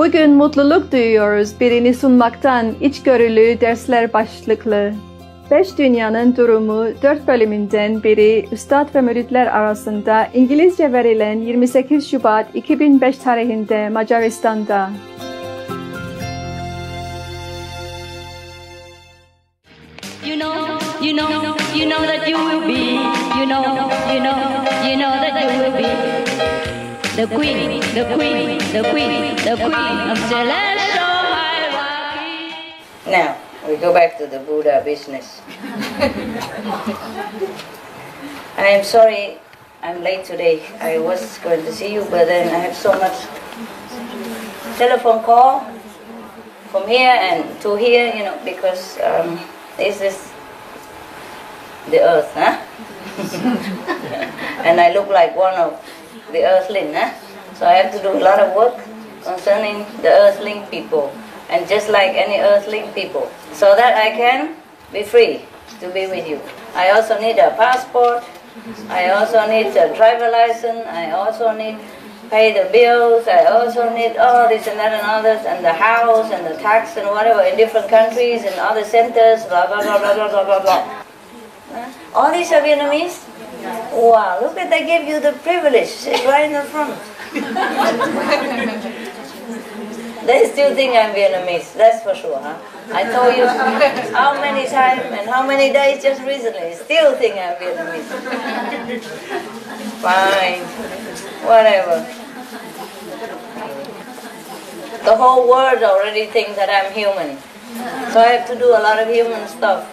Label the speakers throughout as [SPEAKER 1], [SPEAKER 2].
[SPEAKER 1] Bugün mutluluk duyuyoruz birini sunmaktan içgörülü dersler başlıklı. Beş Dünyanın Durumu 4 bölümünden biri Üstad ve Müritler arasında İngilizce verilen 28 Şubat 2005 tarihinde Macaristan'da.
[SPEAKER 2] You know, you know, you know that you will be. You know, you know, you know that you will be. The queen, the queen, the queen, the queen of celestial hierarchy.
[SPEAKER 3] Now, we go back to the Buddha business. I am sorry I'm late today. I was going to see you, but then I have so much telephone call from here and to here, you know, because um, this is the earth, huh? and I look like one of the earthling, huh? So I have to do a lot of work concerning the earthling people, and just like any earthling people, so that I can be free to be with you. I also need a passport. I also need a driver license. I also need pay the bills. I also need all this and that and others, and the house and the tax and whatever in different countries and other centers. Blah blah blah blah blah blah blah. All these are Vietnamese. Wow, look at they give you the privilege. Sit right in the front. They still think I'm Vietnamese, that's for sure, huh? I told you how many times and how many days just recently, still think I'm Vietnamese. Fine, whatever. The whole world already thinks that I'm human. So I have to do a lot of human stuff.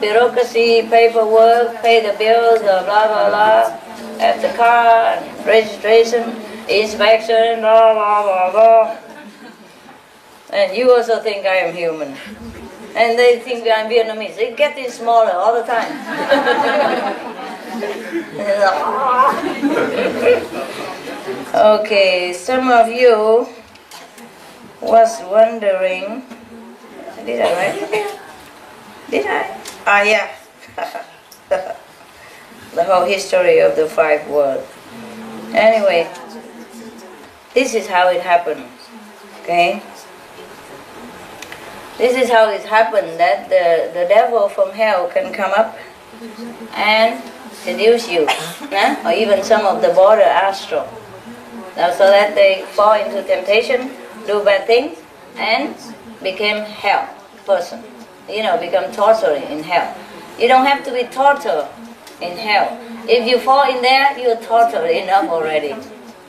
[SPEAKER 3] Bureaucracy, paperwork, pay the bills, blah blah blah, have the car, registration, inspection, blah blah blah blah. And you also think I am human. And they think I'm Vietnamese. It's getting smaller all the time. okay, some of you was wondering, did I write? Did I? Ah, yeah. the whole history of the five worlds. Anyway, this is how it happened. Okay? This is how it happened that the, the devil from hell can come up and seduce you, nah? or even some of the border astral. So that they fall into temptation, do bad things, and become hell person. You know, become tortured in hell. You don't have to be tortured in hell. If you fall in there, you're tortured enough already.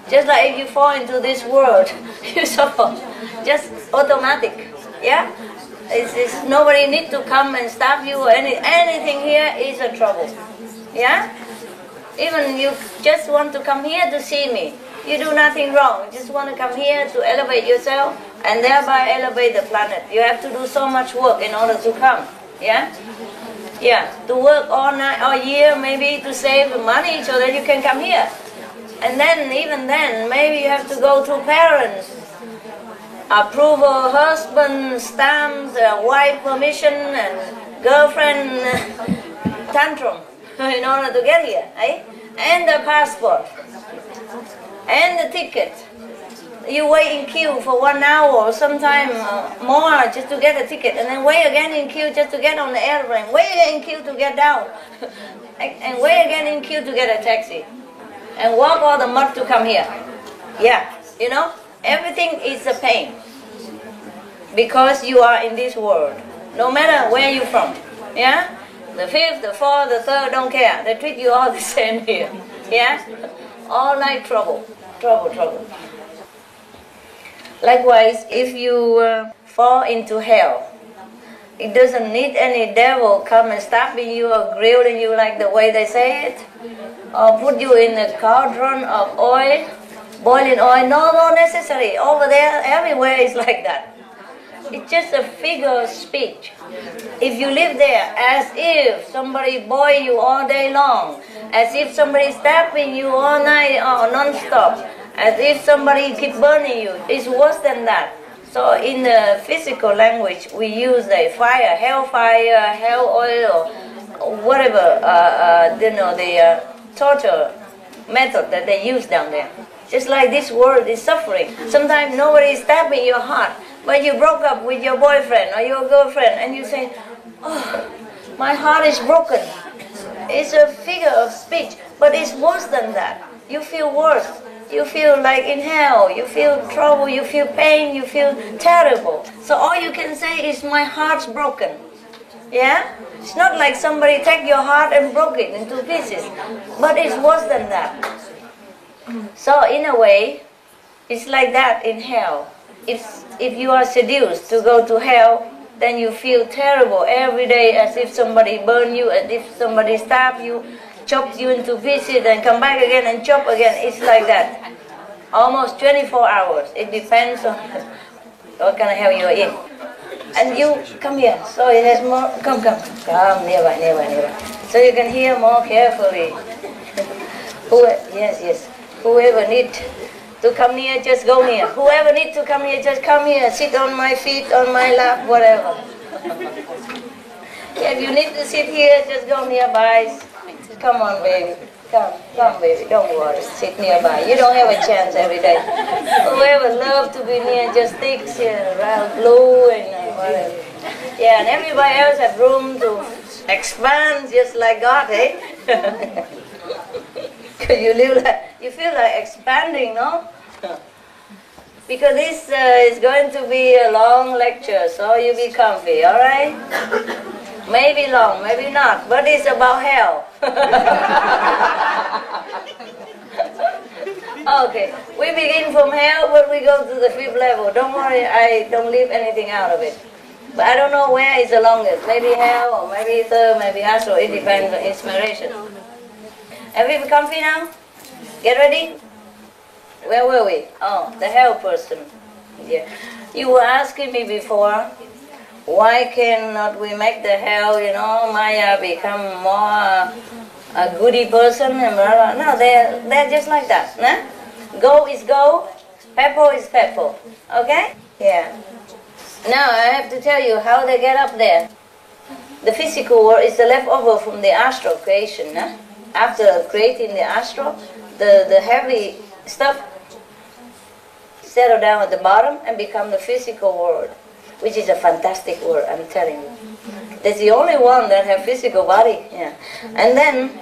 [SPEAKER 3] Just like if you fall into this world, you suffer. Just automatic. Yeah? It's, it's, nobody need to come and stop you or any, anything here is a trouble. Yeah? Even you just want to come here to see me. You do nothing wrong. You just want to come here to elevate yourself and thereby elevate the planet. You have to do so much work in order to come. Yeah? Yeah, to work all night, all year, maybe to save money so that you can come here. And then, even then, maybe you have to go through parents, approval, husband, stamps, wife permission, and girlfriend tantrum in order to get here, eh? And the passport, and the ticket. You wait in queue for one hour or sometime uh, more just to get a ticket, and then wait again in queue just to get on the airplane. Wait again in queue to get down, and wait again in queue to get a taxi, and walk all the mud to come here. Yeah, you know, everything is a pain because you are in this world. No matter where you're from, yeah. The fifth, the fourth, the third, don't care. They treat you all the same here. Yeah? All night trouble. Trouble, trouble. Likewise, if you uh, fall into hell, it doesn't need any devil come and stopping you or grilling you like the way they say it, or put you in a cauldron of oil, boiling oil. No, no necessary. Over there, everywhere is like that. It's just a figure of speech. If you live there as if somebody boil you all day long, as if somebody stabbing you all night or non-stop, as if somebody keep burning you, it's worse than that. So in the physical language, we use the fire, hellfire, hell oil, whatever, uh, uh, you know, the uh, torture method that they use down there. Just like this world is suffering. Sometimes nobody is stabbing your heart, but you broke up with your boyfriend or your girlfriend and you say, oh, my heart is broken. It's a figure of speech, but it's worse than that. You feel worse. You feel like in hell. You feel trouble. You feel pain. You feel terrible. So all you can say is, my heart's broken. Yeah? It's not like somebody take your heart and broke it into pieces, but it's worse than that. So in a way, it's like that in hell. If if you are seduced to go to hell, then you feel terrible every day as if somebody burned you, as if somebody stabbed you, chopped you into pieces, and come back again and chop again. It's like that. Almost 24 hours. It depends on what kind of hell you're in. And you come here. So it has more. Come, come, come nearby, nearby, nearby. So you can hear more carefully. Who? Yes, yes. Whoever need to come near, just go near. Whoever need to come here, just come here. Sit on my feet, on my lap, whatever. if you need to sit here, just go nearby. Come on, baby. Come, come, baby. Don't worry. Sit nearby. You don't have a chance every day. Whoever love to be near, just takes you around blue and whatever. Yeah, and everybody else have room to expand just like God, eh? Because you live like, you feel like expanding, no? Because this uh, is going to be a long lecture, so you be comfy, all right? Maybe long, maybe not, but it's about hell. okay, we begin from hell, but we go to the fifth level. Don't worry, I don't leave anything out of it. But I don't know where is the longest. Maybe hell, or maybe third, maybe astral. It depends on inspiration. Have we comfy now? Get ready? Where were we? Oh, the hell person. Yeah. You were asking me before, why cannot we make the hell, you know, Maya become more a goody person and blah, blah. No, they're, they're just like that. Nah? Go is go, pepper is pepper. Okay? Yeah. Now I have to tell you how they get up there. The physical world is the leftover from the astral creation. Nah? after creating the astral, the, the heavy stuff settle down at the bottom and become the physical world, which is a fantastic world, I'm telling you. That's the only one that have physical body. Yeah. And then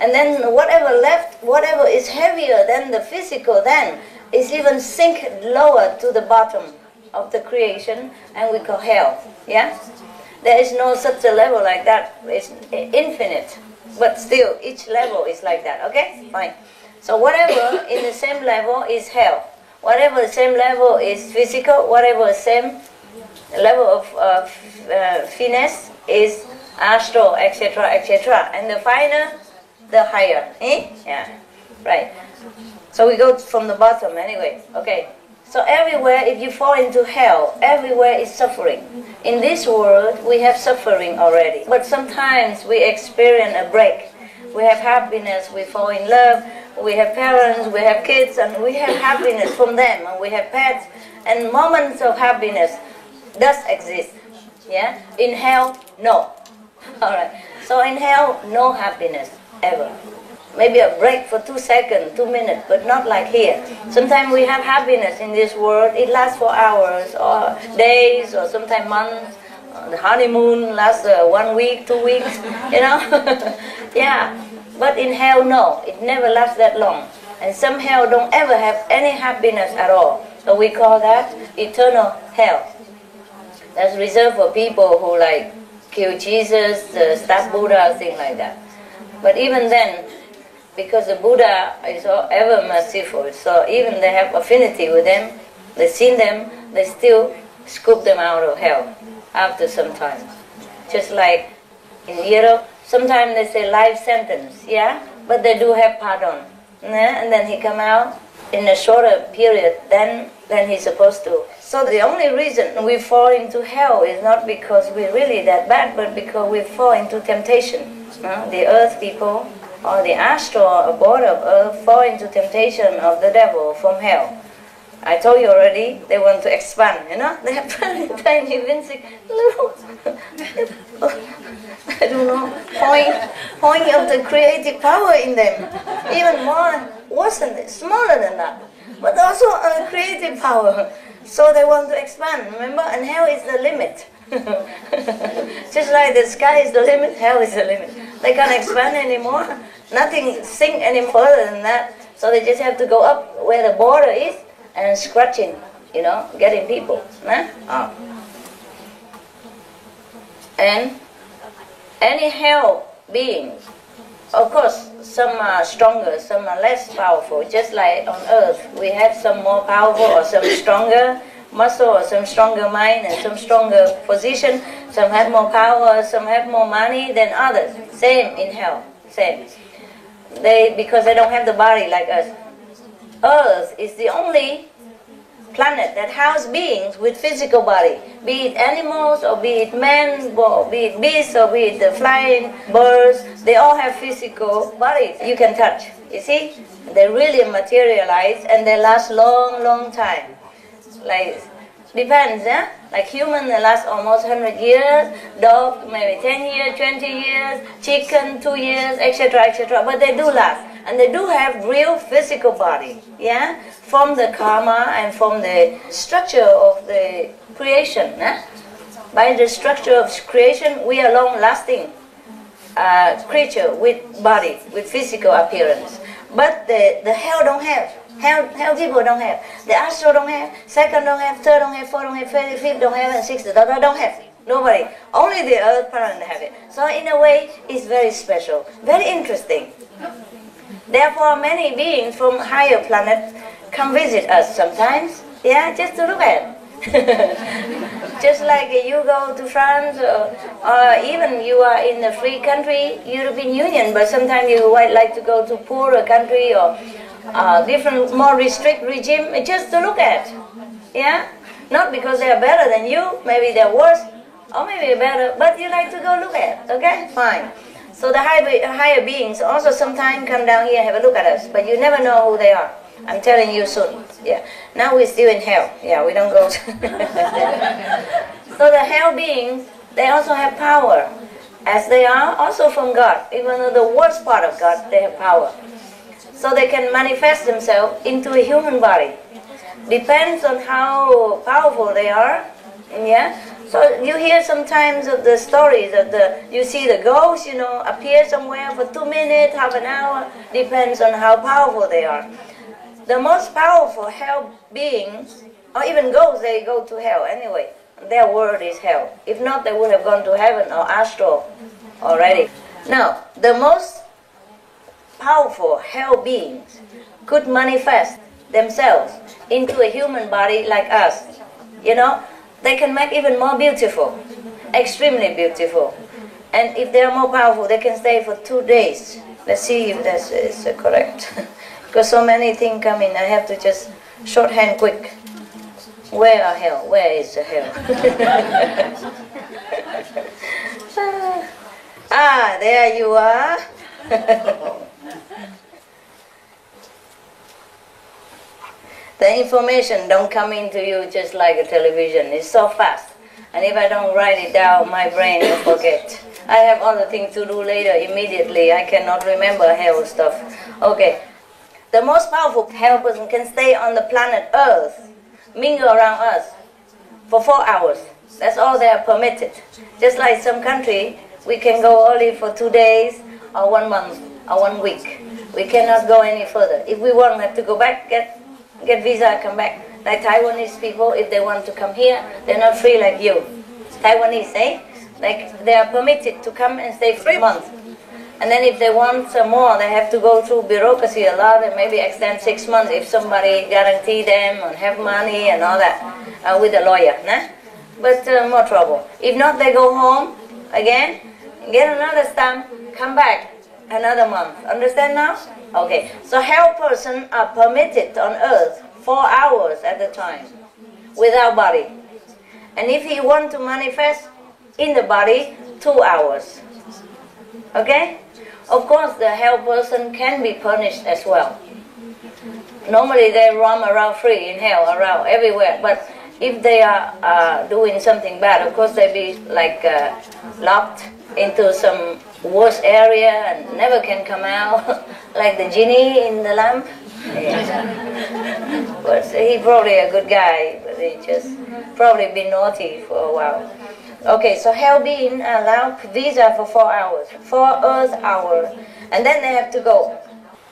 [SPEAKER 3] and then whatever left, whatever is heavier than the physical then is even sink lower to the bottom of the creation and we call hell. Yeah? There is no such a level like that. It's infinite. But still, each level is like that, okay? Fine. So whatever in the same level is hell. Whatever the same level is physical, whatever same level of uh, finesse is astral, etc., etc. And the finer, the higher. Eh? Yeah, right. So we go from the bottom anyway. Okay. So everywhere, if you fall into hell, everywhere is suffering. In this world, we have suffering already. But sometimes we experience a break. We have happiness, we fall in love, we have parents, we have kids, and we have happiness from them, and we have pets, and moments of happiness does exist. Yeah? In hell, no. Alright. So in hell, no happiness, ever maybe a break for two seconds, two minutes, but not like here. Sometimes we have happiness in this world, it lasts for hours or days or sometimes months. Uh, the honeymoon lasts uh, one week, two weeks, you know? yeah, but in hell, no, it never lasts that long. And some hell don't ever have any happiness at all. So we call that eternal hell. That's reserved for people who like kill Jesus, uh, stab Buddha, thing like that. But even then, because the Buddha is ever merciful, so even they have affinity with them, they see them, they still scoop them out of hell after some time. Just like in Europe, sometimes they say life sentence, yeah, but they do have pardon. Yeah? And then he come out in a shorter period than, than he's supposed to. So the only reason we fall into hell is not because we're really that bad, but because we fall into temptation. The earth people or the astral board of earth fall into temptation of the devil from hell. I told you already, they want to expand, you know? They have tiny, tiny, little, I don't know, point, point of the creative power in them. Even more, than this, smaller than that. But also a creative power. So they want to expand, remember? And hell is the limit. Just like the sky is the limit, hell is the limit. They can't expand anymore. Nothing sink any further than that. So they just have to go up where the border is and scratching, you know, getting people. Nah? Oh. And any hell being, of course, some are stronger, some are less powerful. Just like on earth, we have some more powerful or some stronger muscle or some stronger mind and some stronger position. Some have more power, some have more money than others. Same in hell, same. They because they don't have the body like us. Earth is the only planet that has beings with physical body, be it animals or be it men, or be it beasts or be it the flying birds, they all have physical bodies you can touch. You see? They really materialize and they last long, long time. Like depends, yeah? Like human they last almost 100 years, dog maybe 10 years, 20 years, chicken 2 years, etc., etc. But they do last and they do have real physical body, yeah, from the karma and from the structure of the creation. Yeah? By the structure of creation, we are long-lasting uh, creature with body, with physical appearance. But the, the hell don't have. Hell, hell people don't have. The astral don't have. Second don't have. Third don't have. Fourth don't have. Fifth, fifth don't have. And sixth don't have. Nobody. Only the earth planet have it. So in a way, it's very special. Very interesting. Therefore, many beings from higher planets come visit us sometimes, yeah, just to look at. just like you go to France or, or, even you are in a free country, European Union, but sometimes you might like to go to poorer country or uh, different, more restrict regime, just to look at. Yeah? Not because they are better than you, maybe they're worse, or maybe better, but you like to go look at, okay? Fine. So the higher, higher beings also sometimes come down here and have a look at us, but you never know who they are. I'm telling you soon. Yeah. Now we're still in hell. Yeah, we don't go. so the hell beings, they also have power, as they are also from God. Even though the worst part of God, they have power. So they can manifest themselves into a human body. Depends on how powerful they are. Yeah. So you hear sometimes of the stories that the, you see the ghost, you know, appear somewhere for two minutes, half an hour, depends on how powerful they are. The most powerful hell beings, or even ghosts, they go to hell anyway. Their world is hell. If not, they would have gone to heaven or astral already. Now, the most powerful hell beings could manifest themselves into a human body like us. You know, they can make even more beautiful, extremely beautiful. And if they are more powerful, they can stay for two days. Let's see if that is correct. because so many things come in, I have to just shorthand quick. Where are hell? Where is the hell? ah, there you are. the information don't come into you just like a television. It's so fast. And if I don't write it down, my brain will forget. I have other things to do later immediately. I cannot remember hell stuff. Okay. The most powerful person can stay on the planet Earth, mingle around us for four hours. That's all they are permitted. Just like some country, we can go only for two days or one month or one week. We cannot go any further. If we want, we have to go back, get get visa, come back. Like Taiwanese people, if they want to come here, they're not free like you. Taiwanese, eh? Like they are permitted to come and stay for a month. And then if they want some more, they have to go through bureaucracy a lot and maybe extend six months if somebody guarantee them and have money and all that uh, with a lawyer. Nah? But uh, more trouble. If not, they go home again, get another stamp, come back another month. Understand now? Okay. So hell person are permitted on earth four hours at a time without body. And if he want to manifest in the body, two hours. Okay? Of course, the hell person can be punished as well. Normally, they roam around free in hell, around everywhere. But if they are uh, doing something bad, of course, they be like uh, locked into some worse area and never can come out, like the genie in the lamp. Yeah. but he probably a good guy, but he just probably been naughty for a while. Okay, so hell being allowed visa for four hours, four earth hours, and then they have to go.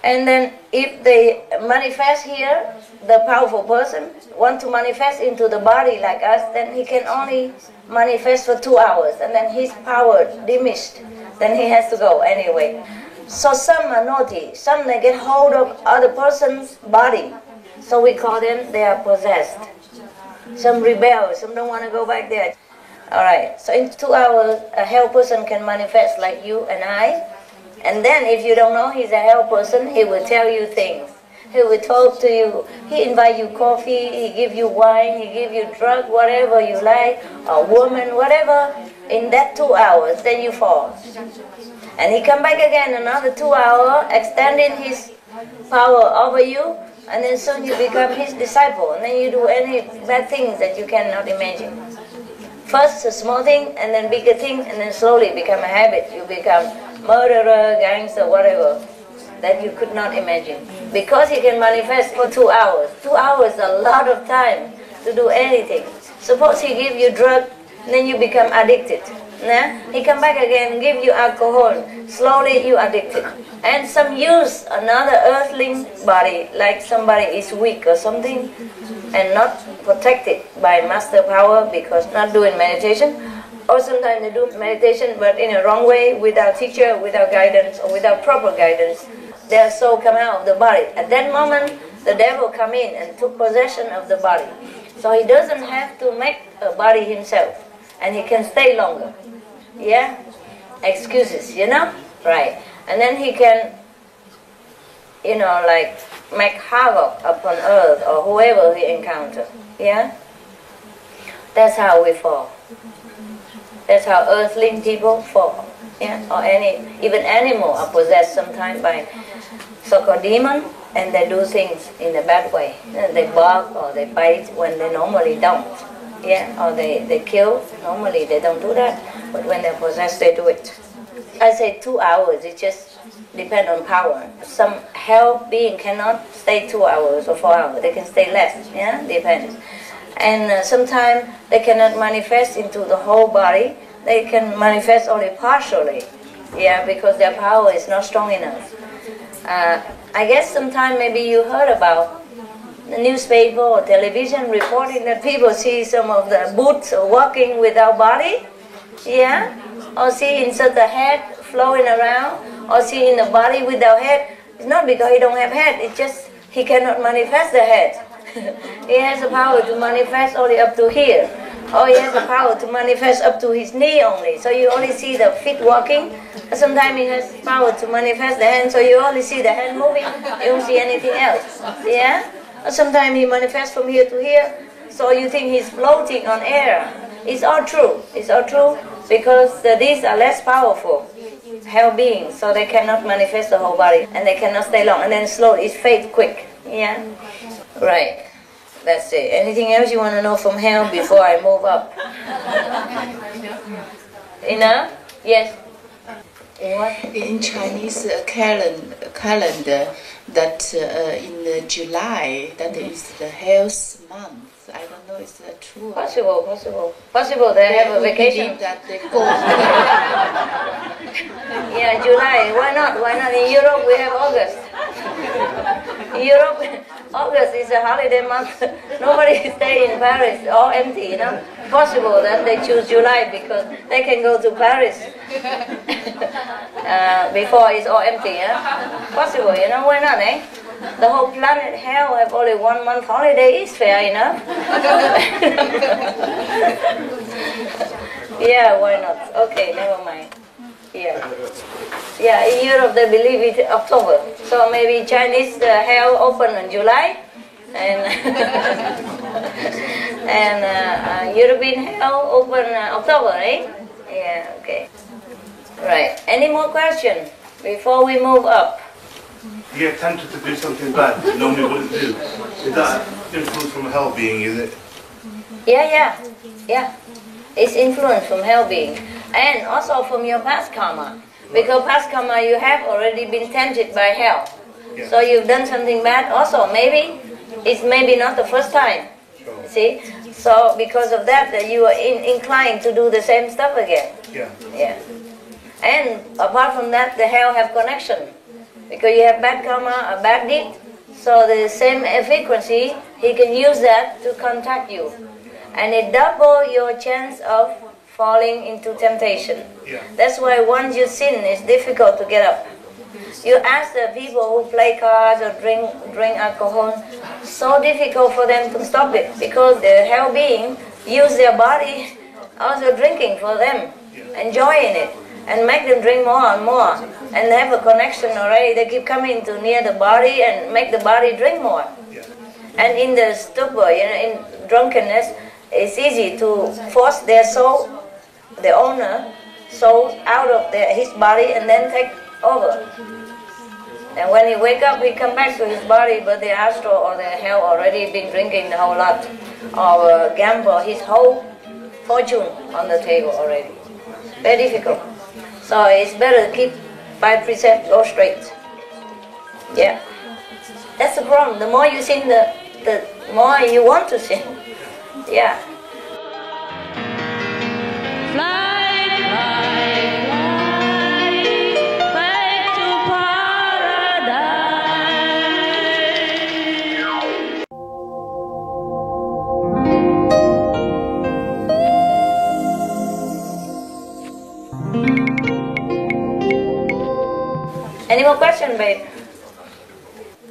[SPEAKER 3] And then if they manifest here, the powerful person want to manifest into the body like us, then he can only manifest for two hours, and then his power diminished. Then he has to go anyway. So some are naughty, some they get hold of other person's body. So we call them they are possessed. Some rebel, some don't want to go back there. Alright, so in two hours a hell person can manifest like you and I. And then if you don't know he's a hell person, he will tell you things. He will talk to you. He invite you coffee, he give you wine, he give you drug, whatever you like, a woman, whatever. In that two hours, then you fall. And he come back again another two hours, extending his power over you, and then soon you become his disciple, and then you do any bad things that you cannot imagine. First a small thing, and then bigger thing, and then slowly become a habit. You become murderer, gangster, whatever that you could not imagine. Because he can manifest for two hours. Two hours a lot of time to do anything. Suppose he give you drug, then you become addicted. Nah? He come back again, give you alcohol. Slowly you addicted. And some use another earthling body, like somebody is weak or something, and not protected by master power because not doing meditation. Or sometimes they do meditation but in a wrong way, without teacher, without guidance, or without proper guidance. Their soul come out of the body. At that moment, the devil come in and took possession of the body. So he doesn't have to make a body himself, and he can stay longer. Yeah? Excuses, you know? Right. And then he can, you know, like make havoc upon earth or whoever he encounter. Yeah? That's how we fall. That's how earthling people fall. Yeah? Or any, even animal are possessed sometimes by so-called demon and they do things in a bad way. They bark or they bite when they normally don't. Yeah, or they, they kill. Normally they don't do that, but when they're possessed, they do it. I say two hours, it just depends on power. Some hell being cannot stay two hours or four hours, they can stay less, yeah, depends. And uh, sometimes they cannot manifest into the whole body, they can manifest only partially, yeah, because their power is not strong enough. Uh, I guess sometime maybe you heard about newspaper or television reporting that people see some of the boots walking without body, yeah, or see inside the head flowing around, or see in the body without head. It's not because he don't have head. It's just he cannot manifest the head. he has the power to manifest only up to here. Or he has the power to manifest up to his knee only. So you only see the feet walking. Sometimes he has power to manifest the hand, so you only see the hand moving. You don't see anything else. Yeah? Sometimes he manifests from here to here, so you think he's floating on air. It's all true. It's all true because these are less powerful hell beings, so they cannot manifest the whole body and they cannot stay long. And then slowly, it fades quick. Yeah? Right. That's it. Anything else you want to know from hell before I move up? Enough? Yes. In?
[SPEAKER 4] In Chinese uh, calendar, calendar that uh, in uh, July, that is the health month. I don't know is that true.
[SPEAKER 3] Possible, possible. Possible they have a vacation.
[SPEAKER 4] That they go.
[SPEAKER 3] Yeah, July. Why not? Why not? In Europe we have August. In Europe, August is a holiday month. Nobody stay in Paris. All empty, you know. Possible that they choose July because they can go to Paris uh, before it's all empty. Yeah? Possible, you know. Why not, eh? The whole planet hell have only one month holiday is fair enough. yeah, why not? Okay, never mind. Yeah. Yeah, in Europe they believe it October. So maybe Chinese uh, hell open in July and and uh, uh, European hell open uh, October, right? Yeah, okay. Right. Any more question before we move up?
[SPEAKER 5] You get tempted to do something bad that normally wouldn't do. Is that influence from hell being, is it?
[SPEAKER 3] Yeah, yeah, yeah. It's influence from hell being. And also from your past karma. Because past karma you have already been tempted by hell.
[SPEAKER 5] Yeah.
[SPEAKER 3] So you've done something bad also. Maybe it's maybe not the first time.
[SPEAKER 5] Sure.
[SPEAKER 3] See? So because of that, that you are in, inclined to do the same stuff again.
[SPEAKER 5] Yeah.
[SPEAKER 3] Yeah. And apart from that, the hell have connection. Because you have bad karma, a bad deed. So the same frequency, he can use that to contact you. And it double your chance of falling into temptation.
[SPEAKER 5] Yeah.
[SPEAKER 3] That's why once you sin, it's difficult to get up. You ask the people who play cards or drink drink alcohol, so difficult for them to stop it because the hell being use their body also drinking for them, enjoying it, and make them drink more and more, and have a connection already. They keep coming to near the body and make the body drink more.
[SPEAKER 5] Yeah.
[SPEAKER 3] And in the stupor, you know, in drunkenness, it's easy to force their soul, the owner, soul out of their, his body and then take over. And when he wake up, he come back to his body, but the astral or the hell already been drinking the whole lot, or uh, gamble his whole fortune on the table already. Very difficult. So it's better to keep by precept, go straight. Yeah. That's the problem. The more you sin, the, the more you want to sin. Yeah.
[SPEAKER 2] Fly, fly,
[SPEAKER 3] More question, babe?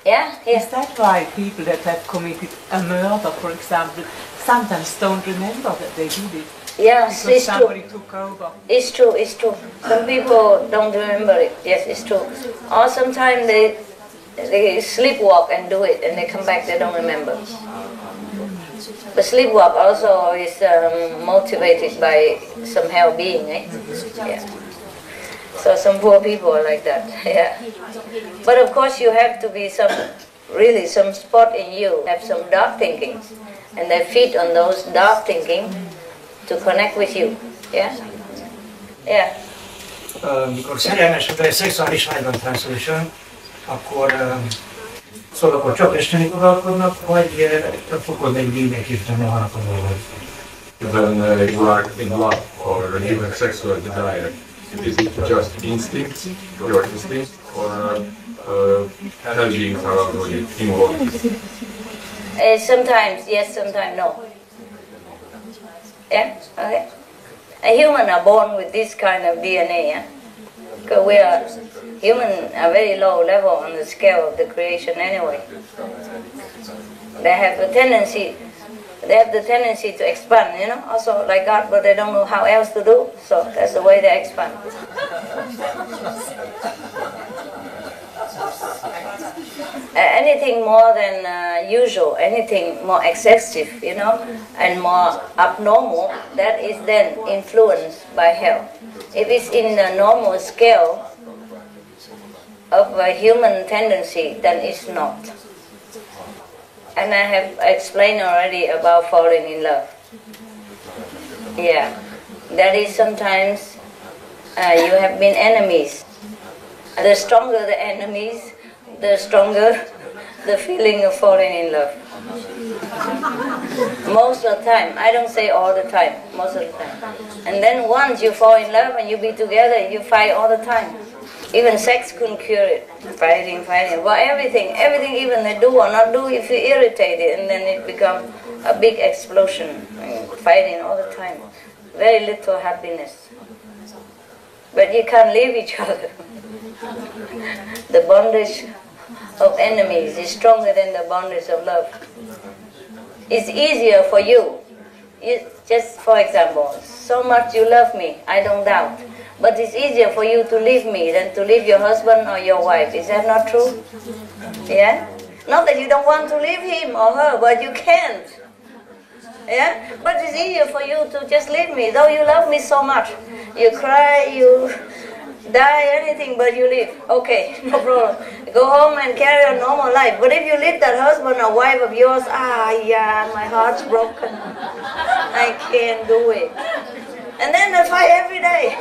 [SPEAKER 3] Yeah?
[SPEAKER 6] Is
[SPEAKER 3] Yes.
[SPEAKER 6] that why people that have committed a murder, for example, sometimes don't remember that they did it?
[SPEAKER 3] Yes,
[SPEAKER 6] Because
[SPEAKER 3] it's true.
[SPEAKER 6] somebody took over.
[SPEAKER 3] It's true, it's true. Some people don't remember it. Yes, it's true. Or sometimes they they sleepwalk and do it and they come back, they don't remember. But sleepwalk also is um, motivated by some hell being, eh? Yeah. So some poor people are like that, yeah. But of course you have to be some, really some spot in you, have some dark thinking. And they feed on those dark thinking to connect with you, yeah? Yeah.
[SPEAKER 7] Ö, mikor szerelmes, vagy szexuális vágyban táncolósan, akkor ö, szóval akkor csak esteni uralkodnak, vagy eh, ö, fokod eh, egy mindenképpen halnak a dolgok.
[SPEAKER 8] when uh, you are in love or you have sexual desire? Is it just instinct, your instinct, or uh, uh, beings are already involved?
[SPEAKER 3] Uh, sometimes yes, sometimes no. Yeah, okay. A human are born with this kind of DNA, yeah? Because we are, human are very low level on the scale of the creation anyway. They have a tendency, they have the tendency to expand, you know, also like God, but they don't know how else to do, so that's the way they expand. Anything more than uh, usual, anything more excessive, you know, and more abnormal, that is then influenced by hell. If it's in the normal scale of a human tendency, then it's not. And I have explained already about falling in love. Yeah, that is sometimes uh, you have been enemies. The stronger the enemies, the stronger the feeling of falling in love. Most of the time, I don't say all the time, most of the time. And then once you fall in love and you be together, you fight all the time. Even sex couldn't cure it. Fighting, fighting. Well, everything, everything even they do or not do, if you irritate it, and then it becomes a big explosion. Fighting all the time. Very little happiness. But you can't leave each other. the bondage of enemies is stronger than the bondage of love. It's easier for you. you. Just for example, so much you love me, I don't doubt. But it's easier for you to leave me than to leave your husband or your wife. Is that not true? Yeah? Not that you don't want to leave him or her, but you can't. Yeah? But it's easier for you to just leave me, though you love me so much. You cry, you die, anything, but you leave. Okay, no problem. Go home and carry a normal life. But if you leave that husband or wife of yours, ah, yeah, my heart's broken. I can't do it. And then I fight every day,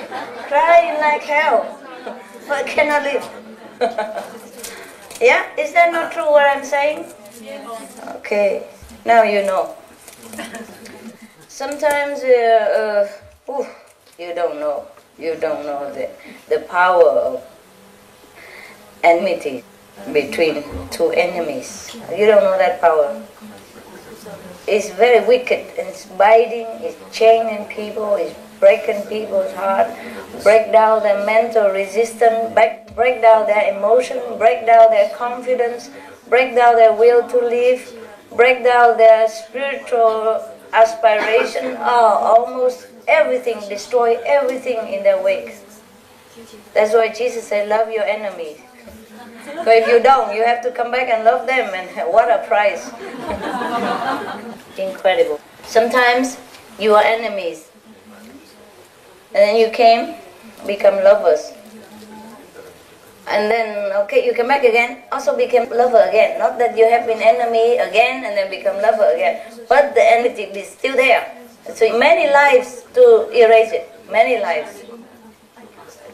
[SPEAKER 3] crying like hell. But cannot live. Yeah? Is that not true what I'm saying? Okay, now you know. Sometimes uh, uh, you don't know. You don't know the, the power of enmity between two enemies. You don't know that power. It's very wicked. It's biting, it's chaining people, it's breaking people's heart, break down their mental resistance, break, break down their emotion, break down their confidence, break down their will to live, break down their spiritual aspiration, oh, almost everything, destroy everything in their wake. That's why Jesus said, love your enemies. But if you don't, you have to come back and love them, and what a price. Incredible. Sometimes you are enemies, and then you came, become lovers. And then, okay, you come back again, also became lover again. Not that you have been enemy again and then become lover again, but the enmity is still there. So many lives to erase it, many lives.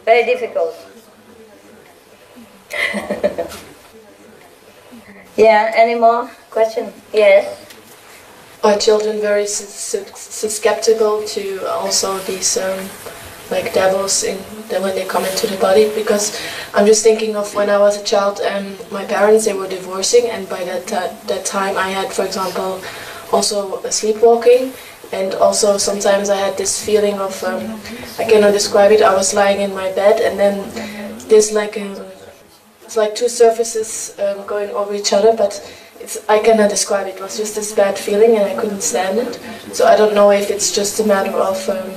[SPEAKER 3] Very difficult. yeah, any more question? Yes.
[SPEAKER 9] Are children very susceptible to also these um, like devils in the, when they come into the body? Because I'm just thinking of when I was a child, um, my parents they were divorcing, and by that uh, that time I had, for example, also sleepwalking, and also sometimes I had this feeling of um, I cannot describe it. I was lying in my bed, and then there's like a it's like two surfaces um, going over each other, but I cannot describe it. It was just this bad feeling and I couldn't stand it. So I don't know if it's just a matter of um,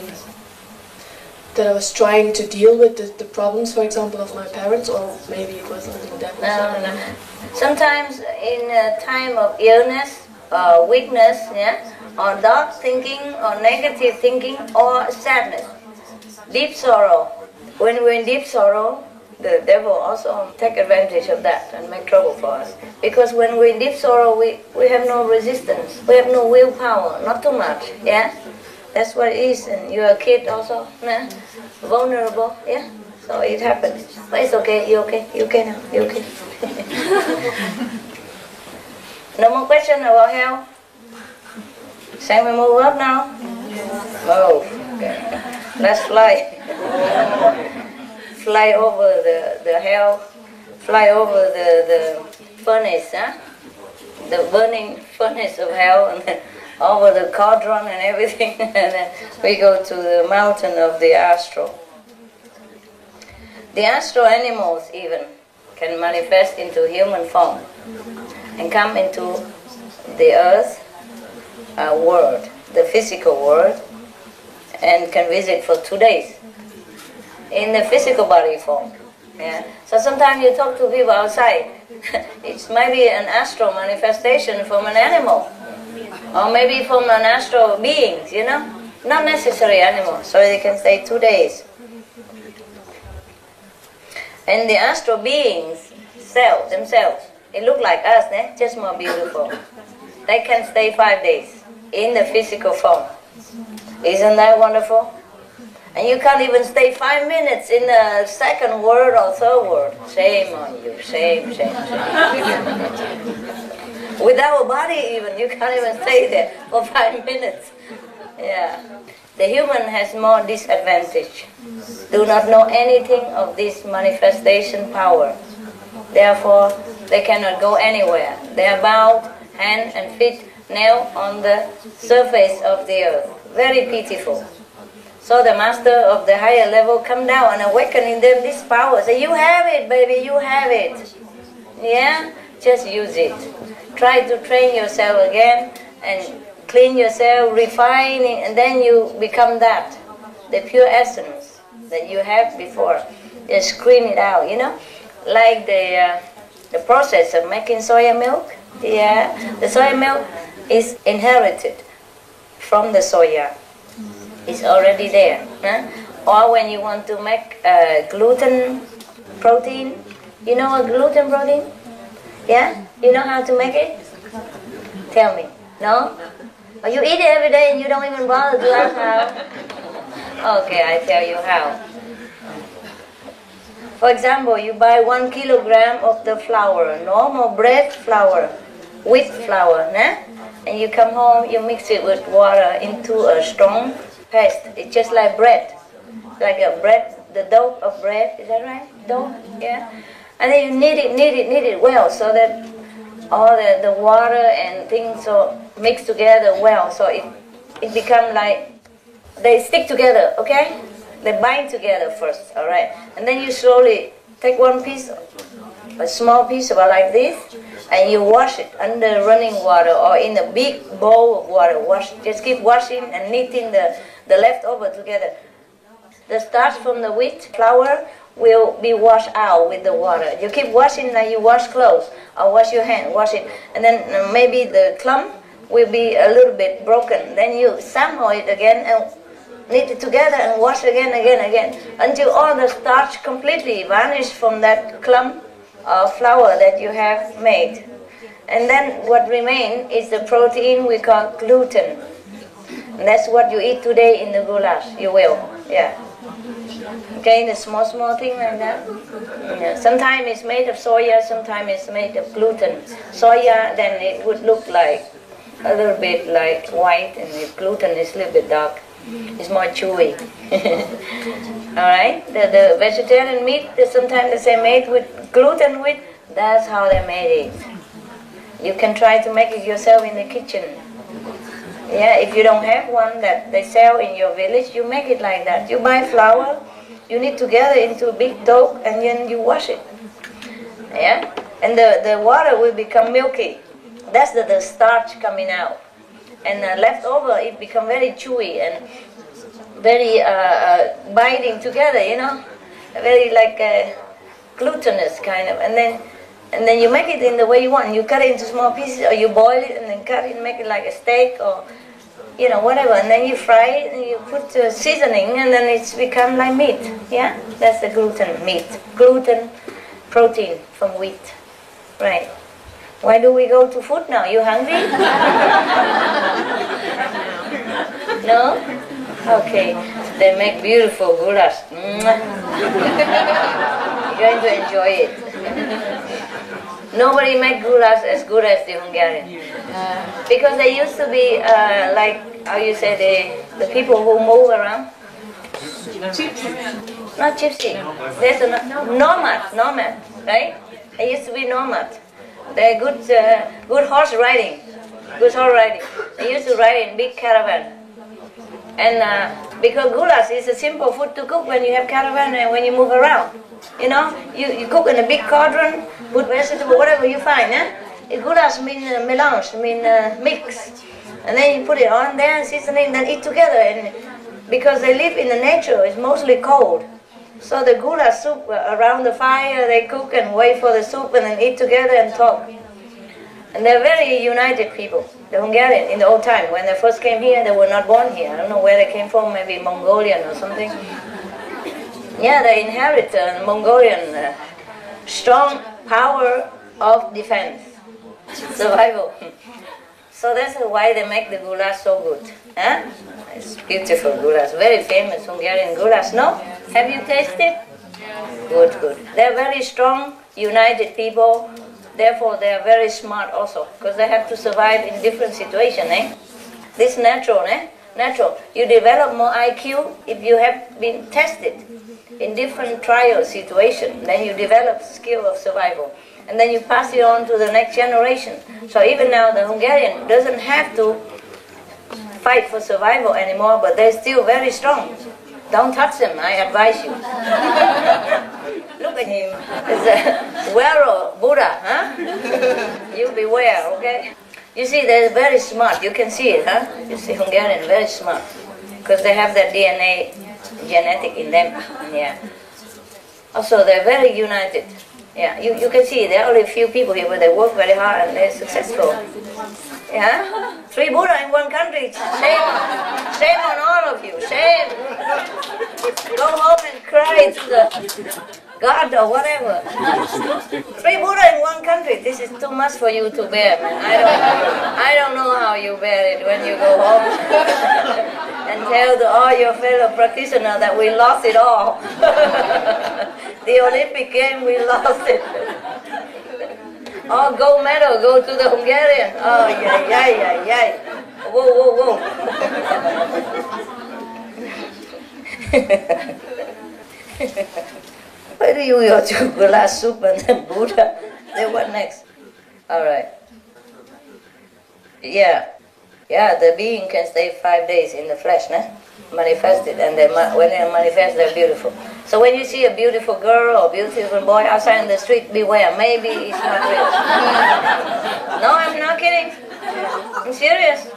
[SPEAKER 9] that I was trying to deal with the, the, problems, for example, of my parents, or maybe it was something that.
[SPEAKER 3] No, no. Sometimes in a time of illness or weakness, yeah, or dark thinking or negative thinking or sadness, deep sorrow. When we're in deep sorrow, the devil also take advantage of that and make trouble for us. Because when we deep sorrow, we, we have no resistance. We have no willpower, not too much, yeah? That's what it is. And you're a kid also, nah? vulnerable, yeah? So it happens. But it's okay, you okay, you okay now, you okay. no more question about hell? Shall we move up now? Move. Okay. Let's fly fly over the, the hell, fly over the, the furnace, huh? the burning furnace of hell, and over the cauldron and everything, and then we go to the mountain of the astral. The astral animals even can manifest into human form and come into the earth uh, world, the physical world, and can visit for two days in the physical body form. Yeah. So sometimes you talk to people outside. it might be an astral manifestation from an animal, or maybe from an astral being. You know, not necessary animal. So they can stay two days. And the astral beings, self themselves, they look like us, eh? just more beautiful. They can stay five days in the physical form. Isn't that wonderful? And you can't even stay five minutes in the second word or third word. Shame on you, shame, shame, shame. Without a body even, you can't even stay there for five minutes. Yeah. The human has more disadvantage. Do not know anything of this manifestation power. Therefore, they cannot go anywhere. They are bound, hand and feet nailed on the surface of the earth. Very pitiful. So the master of the higher level come down and awaken in them this power. Say, you have it, baby, you have it. Yeah? Just use it. Try to train yourself again and clean yourself, refine it, and then you become that. The pure essence that you had before. Just screen it out, you know? Like the, uh, the process of making soya milk. Yeah? The soya milk is inherited from the soya is already there. Huh? Or when you want to make uh, gluten protein, you know a gluten protein? Yeah? You know how to make it? Tell me. No? Or you eat it every day and you don't even bother to ask how? Okay, I tell you how. For example, you buy one kilogram of the flour, normal bread flour, wheat flour, né? and you come home, you mix it with water into a strong paste. It's just like bread, like a bread, the dough of bread. Is that right? Dough, yeah. And then you knead it, knead it, knead it well, so that all the, the water and things so mix together well, so it it become like they stick together. Okay, they bind together first. All right, and then you slowly take one piece, a small piece about like this, and you wash it under running water or in a big bowl of water. Wash, just keep washing and kneading the, the leftover together. The starch from the wheat flour will be washed out with the water. You keep washing like you wash clothes or wash your hand, wash it, and then uh, maybe the clump will be a little bit broken. Then you sample it again and knit it together and wash again, again, again until all the starch completely vanish from that clump of flour that you have made. And then what remains is the protein we call gluten. And that's what you eat today in the goulash. You will, yeah. Okay, the small, small thing like that. Yeah. Sometimes it's made of soya, sometimes it's made of gluten. Soya, then it would look like a little bit like white, and the gluten is a little bit dark. It's more chewy. All right. The, the vegetarian meat, sometimes they say made with gluten with. That's how they made it. You can try to make it yourself in the kitchen. Yeah, if you don't have one that they sell in your village, you make it like that. You buy flour, you knead together into a big dough, and then you wash it. Yeah, and the, the water will become milky. That's the, the starch coming out. And uh, left over, it become very chewy and very uh, uh, binding together, you know, very like a glutinous kind of. And then and then you make it in the way you want. You cut it into small pieces, or you boil it and then cut it and make it like a steak, or you know whatever. And then you fry it and you put uh, seasoning, and then it's become like meat. Yeah, that's the gluten meat. Gluten, protein from wheat, right? Why do we go to food now? You hungry? no? Okay. They make beautiful goulash. You're going to enjoy it. Nobody make goulash as good as the Hungarian. Because they used to be uh, like, how you say, the, the people who move around. Not gypsy. There's a no- nomad, nomad, right? They used to be nomad. They're good, uh, good horse riding, good horse riding. They used to ride in big caravan. And uh, because goulash is a simple food to cook when you have caravan and when you move around. You know, you, you cook in a big cauldron, put vegetable, whatever you find. Eh? Goulash mean uh, melange, mean uh, mix. And then you put it on there, seasoning, then eat together. And because they live in the nature, it's mostly cold. So the goulash soup uh, around the fire, they cook and wait for the soup and then eat together and talk. And they're very united people. Hungarian in the old time, when they first came here, they were not born here. I don't know where they came from, maybe Mongolian or something. Yeah, they inherit uh, Mongolian uh, strong power of defense, survival. So that's why they make the goulash so good. Huh? It's beautiful goulash, very famous Hungarian goulash. No? Have you tasted? Good, good. They're very strong, united people. Therefore, they are very smart also, because they have to survive in different situations. Eh? This natural, eh? Natural. You develop more IQ if you have been tested in different trial situations. Then you develop skill of survival. And then you pass it on to the next generation. So even now the Hungarian doesn't have to fight for survival anymore, but they're still very strong. Don't touch them, I advise you. Look at him. It's a wearer Buddha, huh? You beware, okay? You see, they're very smart. You can see it, huh? You see Hungarian, very smart. Because they have that DNA genetic in them. Yeah. Also, they're very united. Yeah, you, you can see there are only a few people here, but they work very hard and they're successful. Yeah? Three Buddha in one country. Shame. Shame on all of you. Shame. Go home and cry to the God or whatever. Three Buddha in one country. This is too much for you to bear. I don't, I don't know how you bear it when you go home and tell to all your fellow practitioners that we lost it all. the Olympic game, we lost it. oh, gold medal go to the Hungarian. Oh, yeah, yeah, yeah, yeah. Whoa, whoa, whoa. Where do you go to goulash soup and then Buddha? Then what next? All right. Yeah. Yeah, the being can stay five days in the flesh, nah? manifested, and they, when they manifest, they're beautiful. So when you see a beautiful girl or beautiful boy outside in the street, beware. Maybe it's not real. no, I'm not kidding. I'm serious.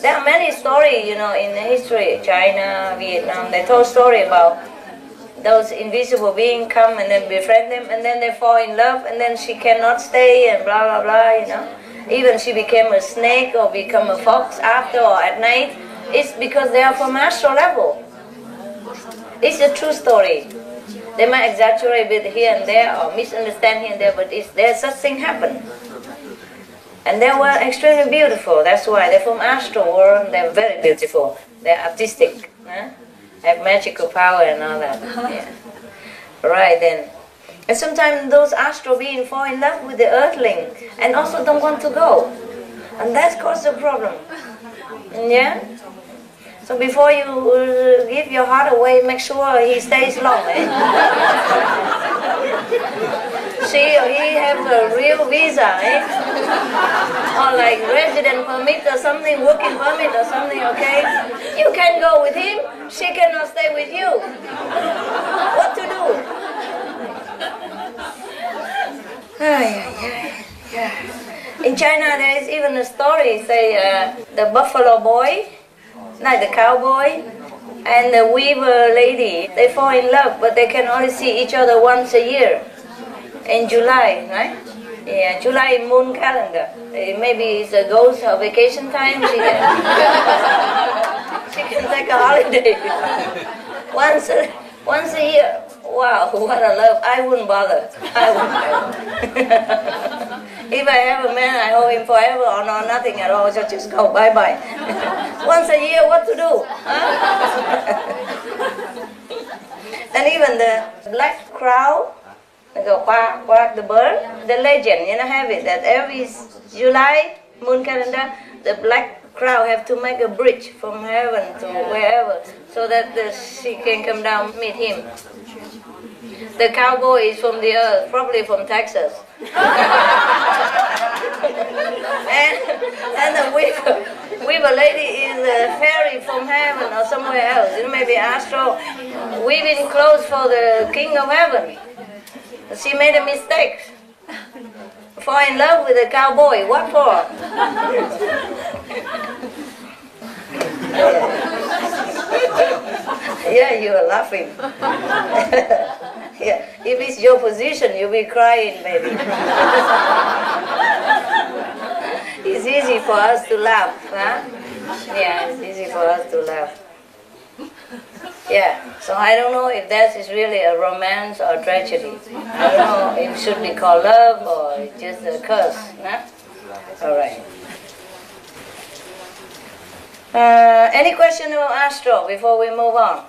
[SPEAKER 3] There are many stories, you know, in the history, China, Vietnam. They told story about those invisible beings come and then befriend them, and then they fall in love, and then she cannot stay, and blah blah blah, you know. Even she became a snake or become a fox after or at night it's because they are from astral level. It's a true story. They might exaggerate a bit here and there or misunderstand here and there, but it's, there such thing happen. And they were extremely beautiful. That's why they're from astral world. They're very beautiful. They're artistic. Huh? Have magical power and all that. Uh-huh. Yeah. Right then. And sometimes those astral beings fall in love with the earthling and also don't want to go. And that causes a problem. Yeah? So before you uh, give your heart away, make sure he stays long. Eh? See, he have a real visa, eh? or like resident permit or something, working permit or something, okay? You can go with him, she cannot stay with you. What to do? In China, there is even a story, say, uh, the buffalo boy, like the cowboy and the weaver lady, they fall in love, but they can only see each other once a year in July, right? Yeah, July moon calendar. Uh, maybe it's a ghost or vacation time. She can, she can take a holiday once a, once a year. Wow, what a love! I wouldn't bother. I wouldn't. If I have a man, I hold him forever or no, nothing at all, so just go, bye bye. Once a year, what to do? Huh? and even the black crow, the quack, quack, the bird, the legend, you know, have it that every July moon calendar, the black crow have to make a bridge from heaven to wherever so that the, she can come down meet him. The cowboy is from the earth, probably from Texas. and, and the weaver, weaver lady is a fairy from heaven or somewhere else. It may be astral weaving clothes for the king of heaven. She made a mistake. Fall in love with a cowboy. What for? yeah, you are laughing. yeah. If it's your position, you'll be crying, maybe. it's easy for us to laugh, huh? Yeah, it's easy for us to laugh. Yeah, so I don't know if that is really a romance or tragedy. I don't know if it should be called love or just a curse, huh? All right. Uh, any question about astro before we move on?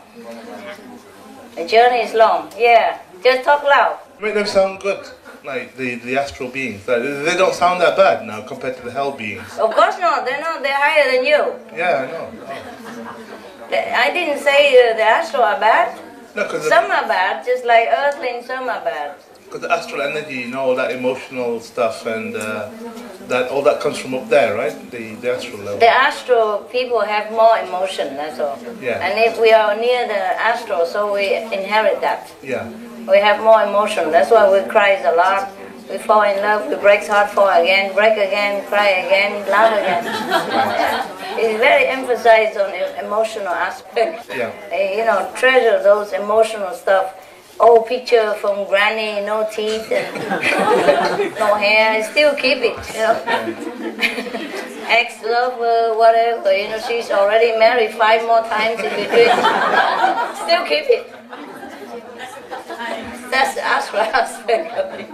[SPEAKER 3] The journey is long. Yeah, just talk loud.
[SPEAKER 5] Make them sound good, like the, the astral beings. They don't sound that bad now compared to the hell beings.
[SPEAKER 3] Of course not. They're not. They're higher than you.
[SPEAKER 5] Yeah, I know.
[SPEAKER 3] I didn't say uh, the astral are bad.
[SPEAKER 5] No, cause
[SPEAKER 3] some are bad, just like earthlings. Some are bad.
[SPEAKER 5] Because the astral energy, you know, all that emotional stuff and. Uh, that all that comes from up there, right? The, the astral level.
[SPEAKER 3] The astral people have more emotion, that's all.
[SPEAKER 5] Yeah.
[SPEAKER 3] And if we are near the astral, so we inherit that.
[SPEAKER 5] Yeah.
[SPEAKER 3] We have more emotion. That's why we cry a lot. We fall in love, we break heart, fall again, break again, cry again, love again. it's very emphasized on emotional aspect.
[SPEAKER 5] Yeah.
[SPEAKER 3] You know, treasure those emotional stuff old picture from granny, no teeth and no hair, I still keep it, you know. Ex-lover, whatever, you know, she's already married five more times in between. still keep it. That's the astral aspect of it.